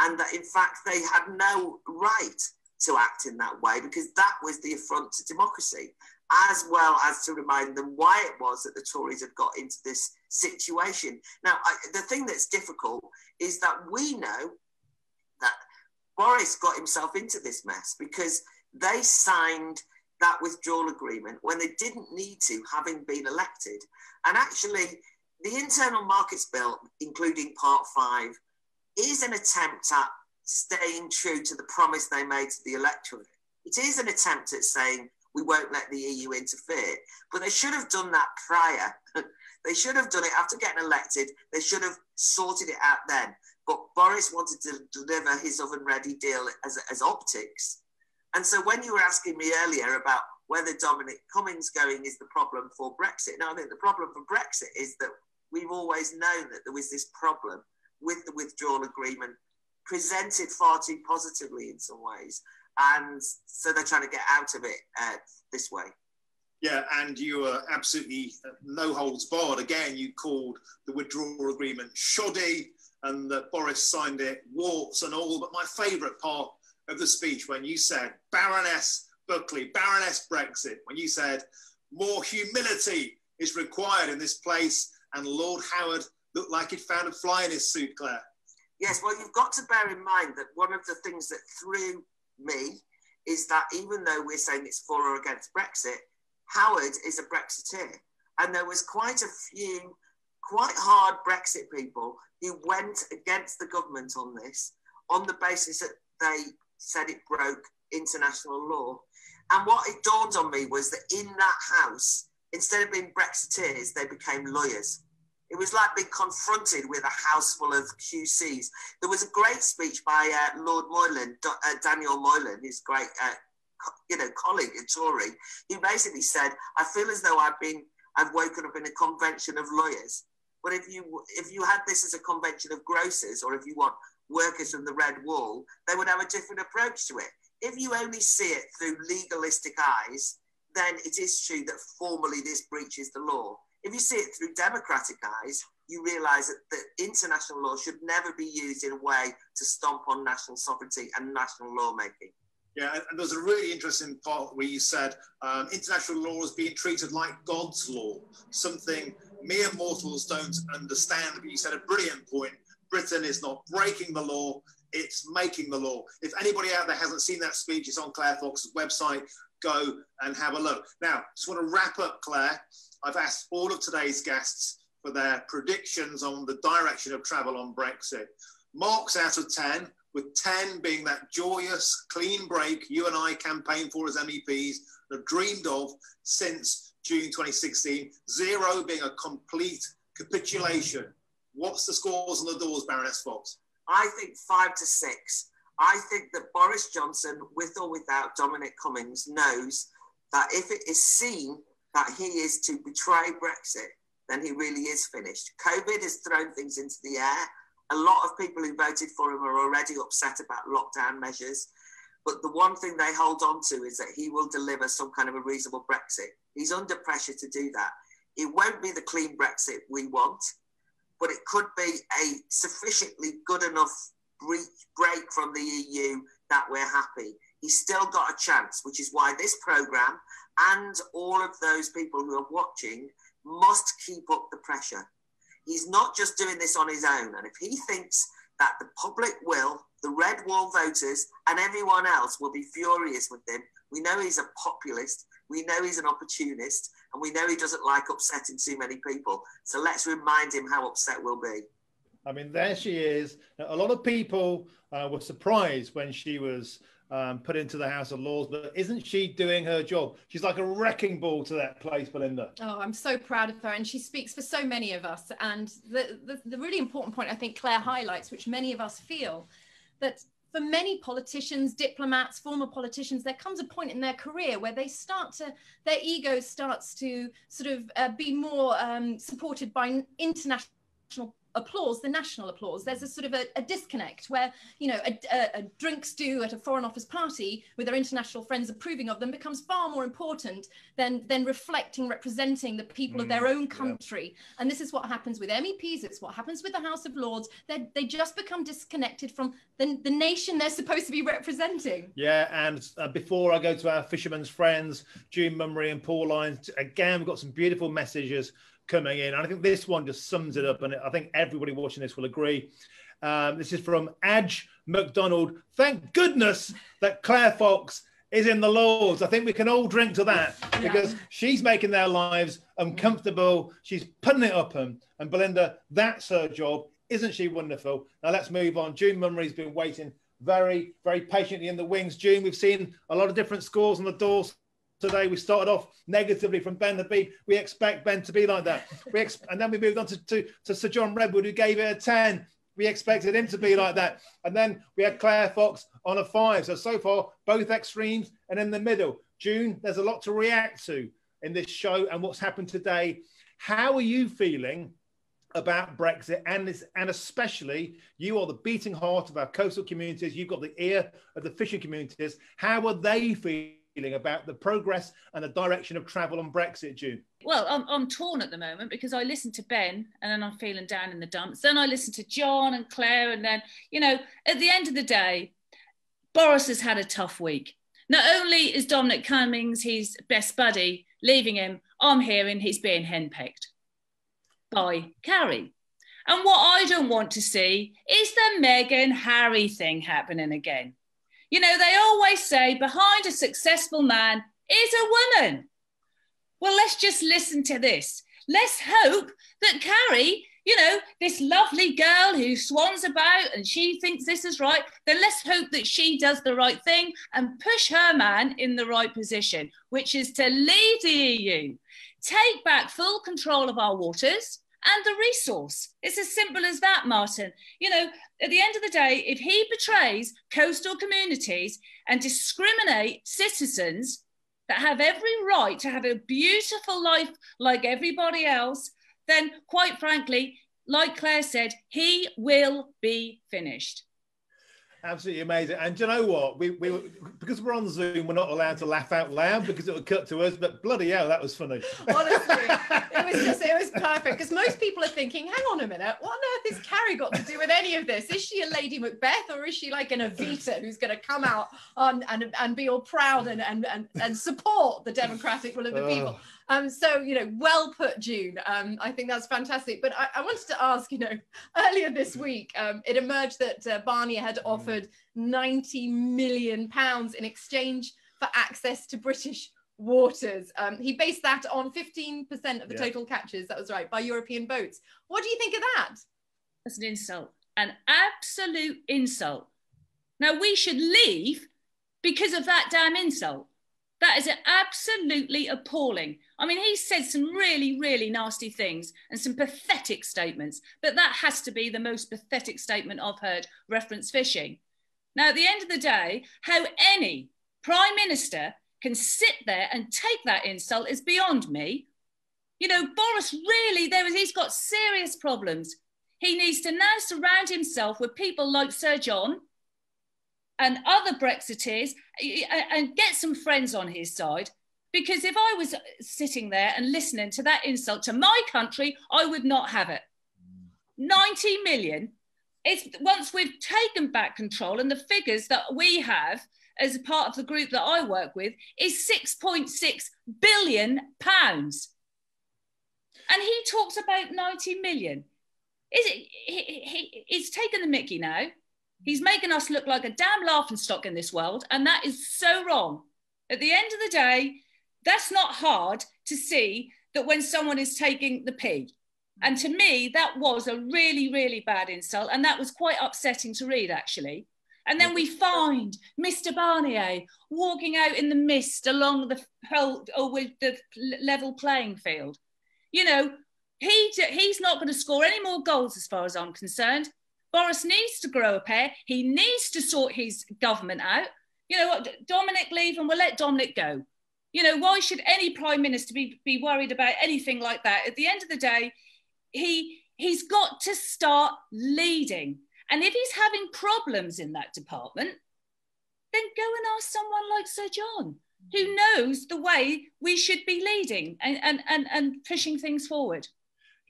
and that, in fact, they had no right to act in that way because that was the affront to democracy, as well as to remind them why it was that the Tories had got into this situation. Now, I, the thing that's difficult is that we know that Boris got himself into this mess because they signed that withdrawal agreement when they didn't need to, having been elected. And actually, the Internal Markets Bill, including Part 5, is an attempt at staying true to the promise they made to the electorate. It is an attempt at saying we won't let the EU interfere, but they should have done that prior. (laughs) they should have done it after getting elected. They should have sorted it out then. But Boris wanted to deliver his oven ready deal as, as optics and so when you were asking me earlier about whether Dominic Cummings going is the problem for Brexit, now I think the problem for Brexit is that we've always known that there was this problem with the withdrawal agreement presented far too positively in some ways. And so they're trying to get out of it uh, this way. Yeah, and you were absolutely uh, no holds barred. Again, you called the withdrawal agreement shoddy and that Boris signed it, warts and all. But my favourite part of the speech when you said Baroness Buckley, Baroness Brexit, when you said more humility is required in this place, and Lord Howard looked like he'd found a fly in his suit, Claire. Yes, well, you've got to bear in mind that one of the things that threw me is that even though we're saying it's for or against Brexit, Howard is a Brexiteer. And there was quite a few quite hard Brexit people who went against the government on this on the basis that they said it broke international law. And what it dawned on me was that in that house, instead of being Brexiteers, they became lawyers. It was like being confronted with a house full of QCs. There was a great speech by uh, Lord Moylan, uh, Daniel Moylan, his great, uh, you know, colleague at Tory, who basically said, "I feel as though I've been, I've woken up in a convention of lawyers. But if you if you had this as a convention of grocers, or if you want workers from the Red Wall, they would have a different approach to it. If you only see it through legalistic eyes, then it is true that formally this breaches the law. If you see it through democratic eyes, you realise that, that international law should never be used in a way to stomp on national sovereignty and national lawmaking. Yeah, and there's a really interesting part where you said um, international law is being treated like God's law, something mere mortals don't understand. But you said a brilliant point Britain is not breaking the law, it's making the law. If anybody out there hasn't seen that speech, it's on Claire Fox's website. Go and have a look. Now, just want to wrap up, Claire. I've asked all of today's guests for their predictions on the direction of travel on Brexit. Marks out of 10, with 10 being that joyous, clean break you and I campaigned for as MEPs, have dreamed of since June 2016, zero being a complete capitulation What's the scores on the doors, Baroness Fox? I think five to six. I think that Boris Johnson, with or without Dominic Cummings, knows that if it is seen that he is to betray Brexit, then he really is finished. COVID has thrown things into the air. A lot of people who voted for him are already upset about lockdown measures. But the one thing they hold on to is that he will deliver some kind of a reasonable Brexit. He's under pressure to do that. It won't be the clean Brexit we want, but it could be a sufficiently good enough break from the EU that we're happy. He's still got a chance, which is why this programme and all of those people who are watching must keep up the pressure. He's not just doing this on his own. And if he thinks that the public will, the red wall voters, and everyone else will be furious with him, we know he's a populist, we know he's an opportunist, and we know he doesn't like upsetting too many people. So let's remind him how upset we'll be. I mean, there she is. A lot of people uh, were surprised when she was um, put into the House of Lords, but isn't she doing her job? She's like a wrecking ball to that place, Belinda. Oh, I'm so proud of her, and she speaks for so many of us. And the, the, the really important point I think Claire highlights, which many of us feel, that for many politicians, diplomats, former politicians, there comes a point in their career where they start to, their ego starts to sort of uh, be more um, supported by international applause, the national applause. There's a sort of a, a disconnect where, you know, a, a, a, drink stew at a Foreign Office party with their international friends approving of them becomes far more important than, than reflecting, representing the people mm, of their mm, own country. Yeah. And this is what happens with MEPs. It's what happens with the House of Lords. They, they just become disconnected from the, the nation they're supposed to be representing. Yeah. And uh, before I go to our fishermen's friends, June Mummery and Paul Lines, again, we've got some beautiful messages coming in. And I think this one just sums it up. And I think everybody watching this will agree. Um, this is from Adge McDonald. Thank goodness that Claire Fox is in the Lords. I think we can all drink to that because she's making their lives uncomfortable. She's putting it up them. And Belinda, that's her job. Isn't she wonderful? Now let's move on. June Mummery's been waiting very, very patiently in the wings. June, we've seen a lot of different scores on the doors today. We started off negatively from Ben Habib. We expect Ben to be like that. We ex- and then we moved on to, to, to Sir John Redwood, who gave it a 10. We expected him to be like that. And then we had Claire Fox on a five. So, so far, both extremes and in the middle. June, there's a lot to react to in this show and what's happened today. How are you feeling about Brexit and this, and especially you are the beating heart of our coastal communities. You've got the ear of the fishing communities. How are they feeling? Feeling about the progress and the direction of travel on Brexit, June? Well, I'm, I'm torn at the moment because I listen to Ben and then I'm feeling down in the dumps. Then I listen to John and Claire. And then, you know, at the end of the day, Boris has had a tough week. Not only is Dominic Cummings his best buddy leaving him, I'm hearing he's being henpecked by Carrie. And what I don't want to see is the Meghan Harry thing happening again. You know, they always say behind a successful man is a woman. Well, let's just listen to this. Let's hope that Carrie, you know, this lovely girl who swans about and she thinks this is right, then let's hope that she does the right thing and push her man in the right position, which is to leave the EU, take back full control of our waters, and the resource. It's as simple as that, Martin. You know, at the end of the day, if he betrays coastal communities and discriminate citizens that have every right to have a beautiful life like everybody else, then quite frankly, like Claire said, he will be finished. Absolutely amazing. And you know what? We, we because we're on Zoom, we're not allowed to laugh out loud because it would cut to us. But bloody hell, that was funny. Honestly, it was (laughs) just it was perfect because most people are thinking, "Hang on a minute, what on earth has Carrie got to do with any of this? Is she a Lady Macbeth or is she like an Evita who's going to come out on and and be all proud and and and, and support the democratic will of the oh. people?" Um, so, you know, well put, June. Um, I think that's fantastic. But I, I, wanted to ask, you know, (laughs) earlier this week, um, it emerged that uh, Barnier had offered 90 million pounds in exchange for access to British waters. Um, he based that on 15% of the yeah. total catches, that was right, by European boats. What do you think of that? That's an insult, an absolute insult. Now, we should leave because of that damn insult. That is absolutely appalling. I mean, he said some really, really nasty things and some pathetic statements, but that has to be the most pathetic statement I've heard reference fishing. Now, at the end of the day, how any prime minister can sit there and take that insult is beyond me. You know, Boris really, there is, he's got serious problems. He needs to now surround himself with people like Sir John, and other Brexiteers and get some friends on his side. Because if I was sitting there and listening to that insult to my country, I would not have it. 90 million. It's once we've taken back control, and the figures that we have as a part of the group that I work with is 6.6 billion pounds. And he talks about 90 million. Is it, he, he, he's taken the mickey now. He's making us look like a damn laughing stock in this world, and that is so wrong. At the end of the day, that's not hard to see that when someone is taking the pee. And to me, that was a really, really bad insult, and that was quite upsetting to read, actually. And then we find Mr. Barnier walking out in the mist along the whole, or with the level playing field. You know, he he's not going to score any more goals as far as I'm concerned. Boris needs to grow a pair. He needs to sort his government out. You know what? Dominic leave and we'll let Dominic go. You know, why should any prime minister be, be worried about anything like that? At the end of the day, he he's got to start leading. And if he's having problems in that department, then go and ask someone like Sir John, who mm. knows the way we should be leading and, and, and, and pushing things forward.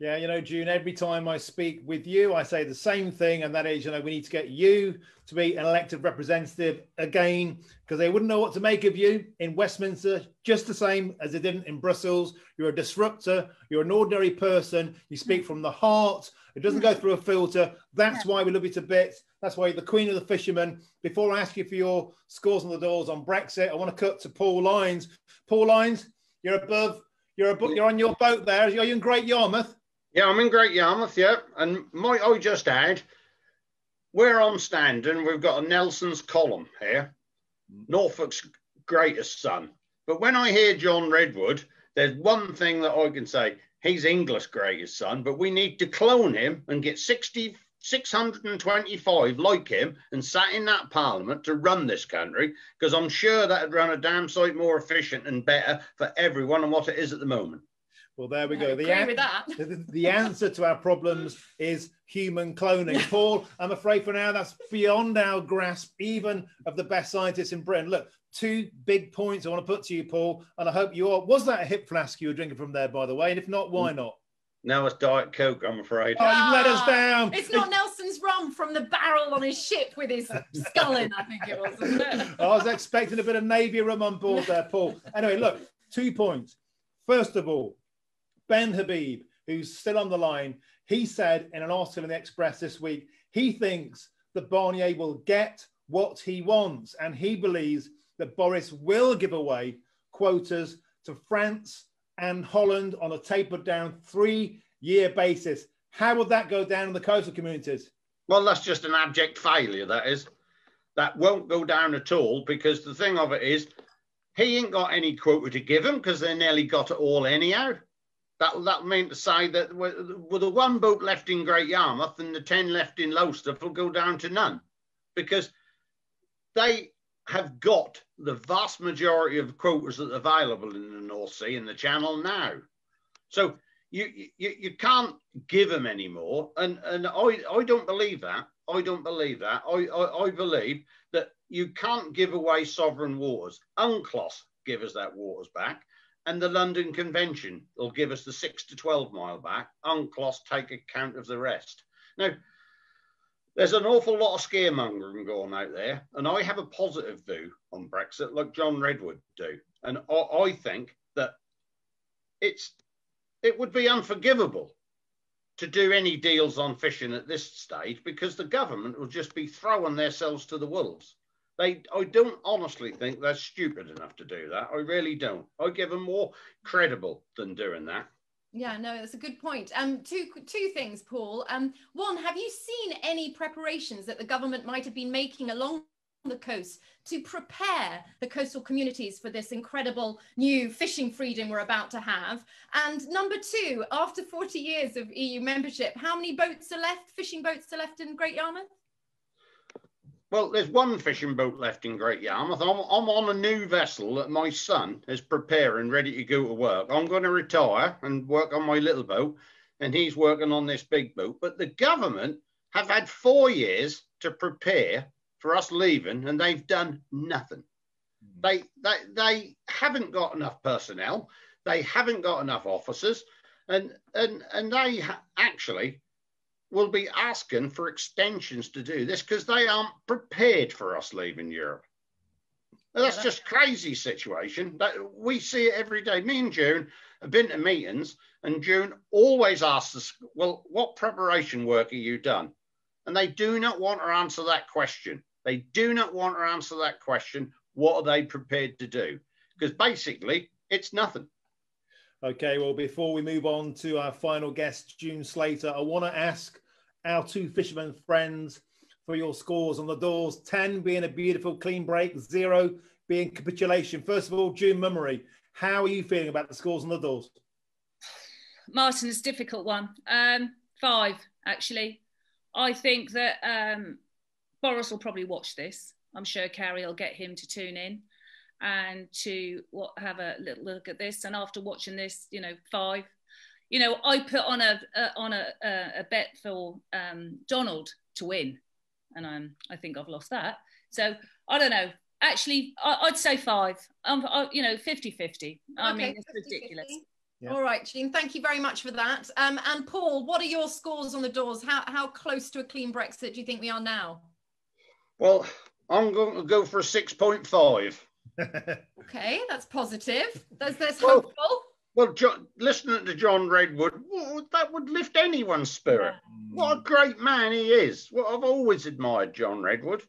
Yeah, you know, June, every time I speak with you, I say the same thing, and that is, you know, we need to get you to be an elected representative again, because they wouldn't know what to make of you in Westminster, just the same as they didn't in Brussels. You're a disruptor, you're an ordinary person, you speak from the heart, it doesn't go through a filter. That's why we love you to bits. That's why you're the queen of the fishermen. Before I ask you for your scores on the doors on Brexit, I want to cut to Paul Lines. Paul Lines, you're above, you're above, you're on your boat there. Are you in Great Yarmouth? Yeah, I'm in Great Yarmouth, yeah. And might I just add, where I'm standing, we've got a Nelson's column here, Norfolk's greatest son. But when I hear John Redwood, there's one thing that I can say. He's English greatest son, but we need to clone him and get 60, 625 like him and sat in that parliament to run this country, because I'm sure that'd run a damn sight more efficient and better for everyone than what it is at the moment. Well, there we go. The, an- the, the, answer to our problems is human cloning. (laughs) Paul, I'm afraid for now that's beyond our grasp, even of the best scientists in Britain. Look, two big points I want to put to you, Paul, and I hope you are. Was that a hip flask you were drinking from there, by the way? And if not, why mm. not? No, it's Diet Coke, I'm afraid. Oh, you let us ah, down. It's not Nelson's rum from the barrel on his ship with his skull in, I think it was, it? (laughs) I was expecting a bit of Navy rum on board there, Paul. Anyway, look, two points. First of all, Ben Habib, who's still on the line, he said in an article in the Express this week, he thinks that Barnier will get what he wants. And he believes that Boris will give away quotas to France and Holland on a tapered down three year basis. How would that go down in the coastal communities? Well, that's just an abject failure, that is. That won't go down at all because the thing of it is, he ain't got any quota to give them because they nearly got it all anyhow. That that meant to say that with the one boat left in Great Yarmouth and the ten left in Lowestoft will go down to none, because they have got the vast majority of quotas that are available in the North Sea and the Channel now. So you you, you can't give them anymore, and and I I don't believe that. I don't believe that. I, I, I believe that you can't give away sovereign waters. UNCLOS give us that waters back and the London Convention will give us the six to 12 mile back. UNCLOS take account of the rest. Now, there's an awful lot of scaremongering going out there, and I have a positive view on Brexit, like John Redwood do. And I, I think that it's it would be unforgivable to do any deals on fishing at this stage because the government will just be throwing themselves to the wolves. They, I don't honestly think they're stupid enough to do that. I really don't. I give them more credible than doing that. Yeah, no, that's a good point. Um, two two things, Paul. Um, one, have you seen any preparations that the government might have been making along the coast to prepare the coastal communities for this incredible new fishing freedom we're about to have? And number two, after 40 years of EU membership, how many boats are left, fishing boats are left in Great Yarmouth? Well, there's one fishing boat left in Great Yarmouth. I'm, I'm on a new vessel that my son is preparing, ready to go to work. I'm going to retire and work on my little boat, and he's working on this big boat. But the government have had four years to prepare for us leaving, and they've done nothing. Hmm. They, they, they haven't got enough personnel. They haven't got enough officers, and and and they actually will be asking for extensions to do this because they aren't prepared for us leaving Europe. That's just crazy situation. That we see it every day. Me and June have been to meetings, and June always asks us, "Well, what preparation work have you done?" And they do not want to answer that question. They do not want to answer that question. What are they prepared to do? Because basically, it's nothing. Okay, well, before we move on to our final guest, June Slater, I want to ask our two fishermen friends for your scores on the doors 10 being a beautiful clean break, zero being capitulation. First of all, June Mummery, how are you feeling about the scores on the doors? Martin, it's a difficult one. Um, five, actually. I think that um, Boris will probably watch this. I'm sure Carrie will get him to tune in and to what, have a little look at this. And after watching this, you know, five. You know, I put on a, a on a, a, bet for um, Donald to win, and I'm I think I've lost that. So I don't know. Actually, I, would say five. Um, I, you know, 50-50. I mean, it's 50, ridiculous. Yeah. All right, June, thank you very much for that. Um, and Paul, what are your scores on the doors? How, how close to a clean Brexit do you think we are now? Well, I'm going to go for a 6.5. okay, that's positive. That's, that's well, hopeful. Well, John, listening to John Redwood, that would lift anyone's spirit. What a great man he is. Well, I've always admired John Redwood.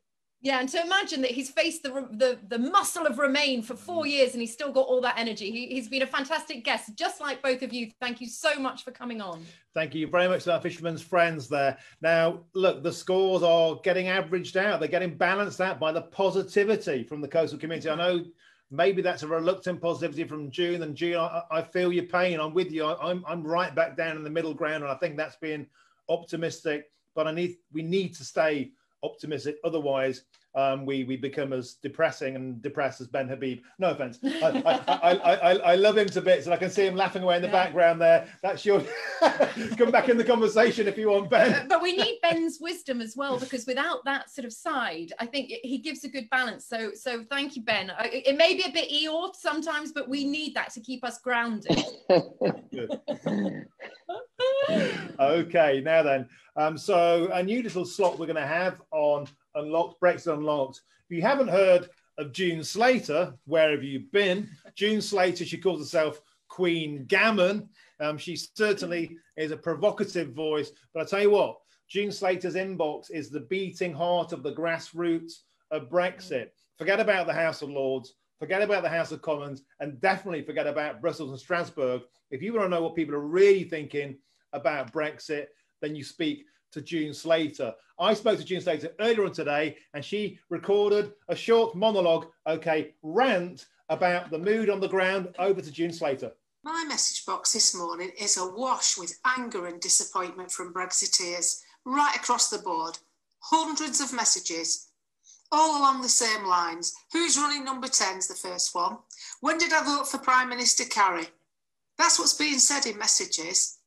Yeah, and to imagine that he's faced the, the the muscle of Remain for four mm. years and he's still got all that energy. He, has been a fantastic guest, just like both of you. Thank you so much for coming on. Thank you very much to our fishermen's friends there. Now, look, the scores are getting averaged out. They're getting balanced out by the positivity from the coastal community. I know maybe that's a reluctant positivity from June. And June, I, I feel your pain. I'm with you. I, I'm I'm right back down in the middle ground, and I think that's being optimistic. But I need we need to stay optimistic. Otherwise, um, we we become as depressing and depressed as Ben Habib. No offense. I, I, I, I, I, love him to bits, and I can see him laughing away in the yeah. background there. That's your (laughs) come back in the conversation if you want, Ben. But we need Ben's wisdom as well, because without that sort of side, I think he gives a good balance. So so thank you, Ben. It may be a bit Eeyore sometimes, but we need that to keep us grounded. (laughs) (laughs) okay, now then. Um, so a new little slot we're going to have on Unlocked, Brexit Unlocked. If you haven't heard of June Slater, where have you been? June Slater, she calls herself Queen Gammon. Um, she certainly is a provocative voice, but I tell you what, June Slater's inbox is the beating heart of the grassroots of Brexit. Forget about the House of Lords, forget about the House of Commons, and definitely forget about Brussels and Strasbourg. If you want to know what people are really thinking about Brexit, then you speak to June Slater. I spoke to June Slater earlier on today, and she recorded a short monologue, okay, rant about the mood on the ground. Over to June Slater. My message box this morning is awash with anger and disappointment from Brexiteers right across the board. Hundreds of messages, all along the same lines. Who's running number 10 is the first one. When did I vote for Prime Minister Carrie? That's what's being said in messages.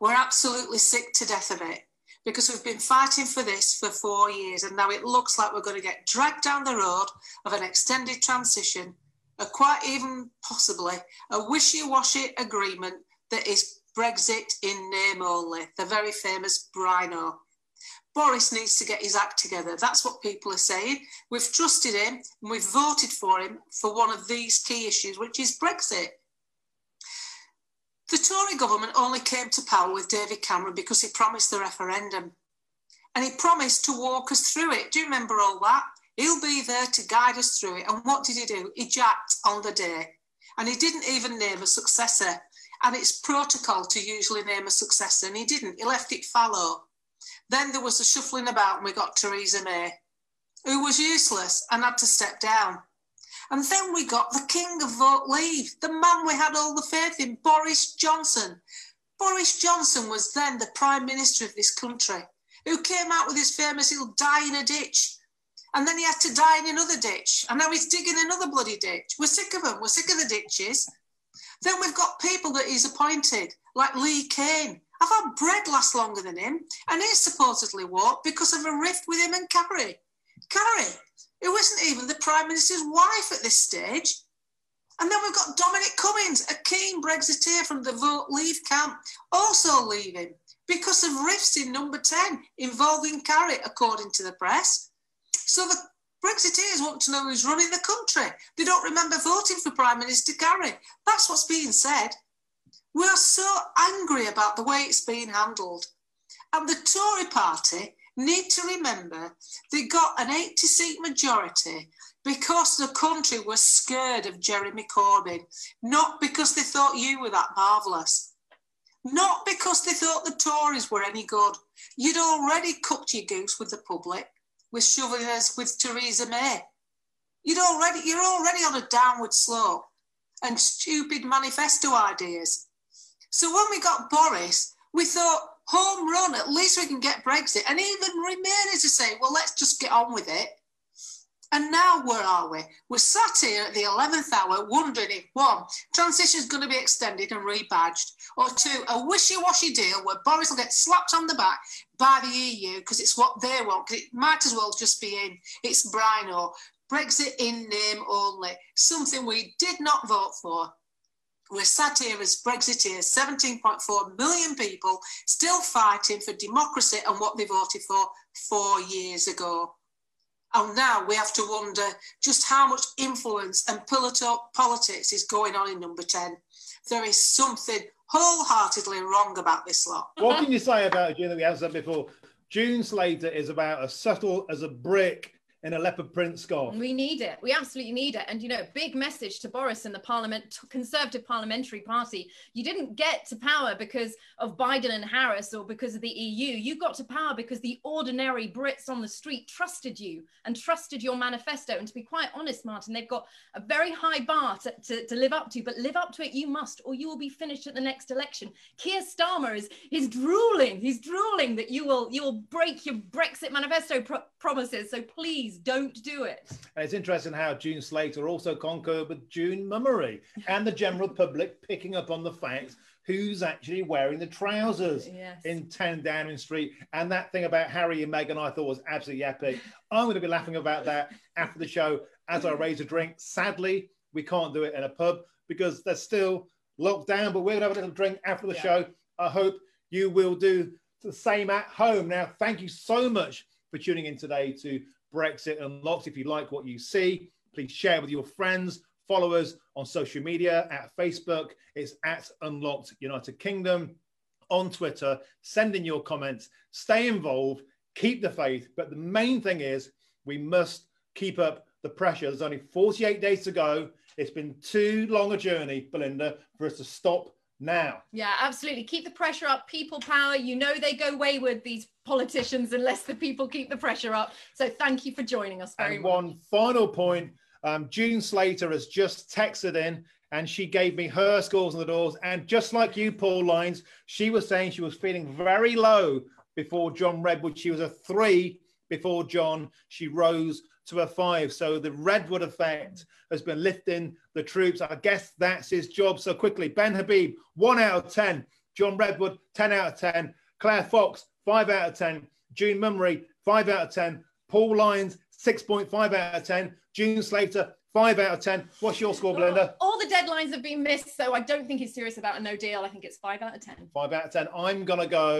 We're absolutely sick to death of it because we've been fighting for this for four years and now it looks like we're going to get dragged down the road of an extended transition, a quite even possibly a wishy-washy agreement that is Brexit in name only, the very famous BRINO. Boris needs to get his act together. That's what people are saying. We've trusted him and we've voted for him for one of these key issues, which is Brexit. The Tory government only came to power with David Cameron because he promised the referendum. And he promised to walk us through it. Do you remember all that? He'll be there to guide us through it. And what did he do? He jacked on the day. And he didn't even name a successor. And it's protocol to usually name a successor. And he didn't. He left it fallow. Then there was a shuffling about and we got Theresa May. who was useless and had to step down. And then we got the king of vote leave, the man we had all the faith in, Boris Johnson. Boris Johnson was then the prime minister of this country, who came out with his famous he'll die in a ditch. And then he had to die in another ditch. And now he's digging another bloody ditch. We're sick of him. We're sick of the ditches. Then we've got people that he's appointed, like Lee Cain. I've had bread last longer than him, and he's supposedly walked because of a rift with him and Carrie. Carrie, who isn't even the Prime Minister's wife at this stage. And then we've got Dominic Cummings, a keen Brexiteer from the Vote Leave camp, also leaving because of rifts in number 10 involving Carrie, according to the press. So the Brexiteers want to know who's running the country. They don't remember voting for Prime Minister Carrie. That's what's being said. We are so angry about the way it's being handled. And the Tory party need to remember they got an 80 seat majority because the country was scared of Jeremy Corbyn, not because they thought you were that marvellous, not because they thought the Tories were any good. You'd already cooked your goose with the public with shoving us with Theresa May. You'd already, you're already on a downward slope and stupid manifesto ideas. So when we got Boris, we thought, home run, at least we can get Brexit. And even Remain to say, well, let's just get on with it. And now where are we? We're sat here at the 11th hour wondering if one, transition is going to be extended and rebadged, or two, a wishy-washy deal where Boris will get slapped on the back by the EU because it's what they want, because it might as well just be in. It's Brino. Brexit in name only, something we did not vote for. We're sat here as Brexiteers, 17.4 million people, still fighting for democracy and what they voted for four years ago. And now we have to wonder just how much influence and politics is going on in number 10. There is something wholeheartedly wrong about this lot. (laughs) What can you say about June that we haven't said before? June Slater is about as subtle as a brick in a leopard print scarf. We need it. We absolutely need it. And you know, big message to Boris and the Parliament Conservative Parliamentary Party. You didn't get to power because of Biden and Harris or because of the EU. You got to power because the ordinary Brits on the street trusted you and trusted your manifesto. And to be quite honest, Martin, they've got a very high bar to, to, to live up to, but live up to it you must, or you will be finished at the next election. Keir Starmer is is drooling. He's drooling that you will you will break your Brexit manifesto pro- promises. So please please don't do it. And it's interesting how June Slater also concurred with June Mummery (laughs) and the general public picking up on the fact who's actually wearing the trousers yes. in 10 Downing Street. And that thing about Harry and Meghan I thought was absolutely epic. (laughs) I'm going to be laughing about that after the show as I raise a drink. Sadly, we can't do it in a pub because they're still locked down, but we're going to have a little drink after the yeah. show. I hope you will do the same at home. Now, thank you so much for tuning in today to Brexit Unlocked. If you like what you see, please share with your friends. followers on social media at Facebook. It's at Unlocked United Kingdom. On Twitter, send in your comments, stay involved, keep the faith. But the main thing is we must keep up the pressure. There's only 48 days to go. It's been too long a journey, Belinda, for us to stop now. Yeah, absolutely. Keep the pressure up. People power. You know they go wayward, these politicians, unless the people keep the pressure up. So thank you for joining us very and much. One final point. Um, June Slater has just texted in and she gave me her scores on the doors. And just like you, Paul Lines, she was saying she was feeling very low before John Redwood. She was a three before John. She rose to a five. So the Redwood effect has been lifting the troops. I guess that's his job. So quickly, Ben Habib, one out of 10. John Redwood, 10 out of 10. Claire Fox, five out of 10. June Mummery, five out of 10. Paul Lines, 6.5 out of 10. June Slater, five out of 10. What's your score, Belinda? All the deadlines have been missed, so I don't think he's serious about a no deal. I think it's five out of 10. Five out of 10. I'm going to go,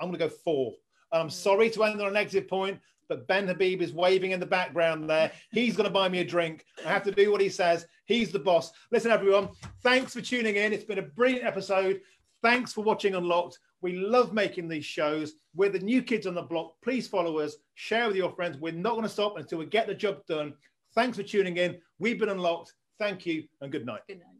I'm going to go four. I'm sorry to end on a negative point, but Ben Habib is waving in the background there. He's going to buy me a drink. I have to do what he says. He's the boss. Listen, everyone, thanks for tuning in. It's been a brilliant episode. Thanks for watching Unlocked. We love making these shows. We're the new kids on the block. Please follow us, share with your friends. We're not going to stop until we get the job done. Thanks for tuning in. We've been Unlocked. Thank you and good night. Good night.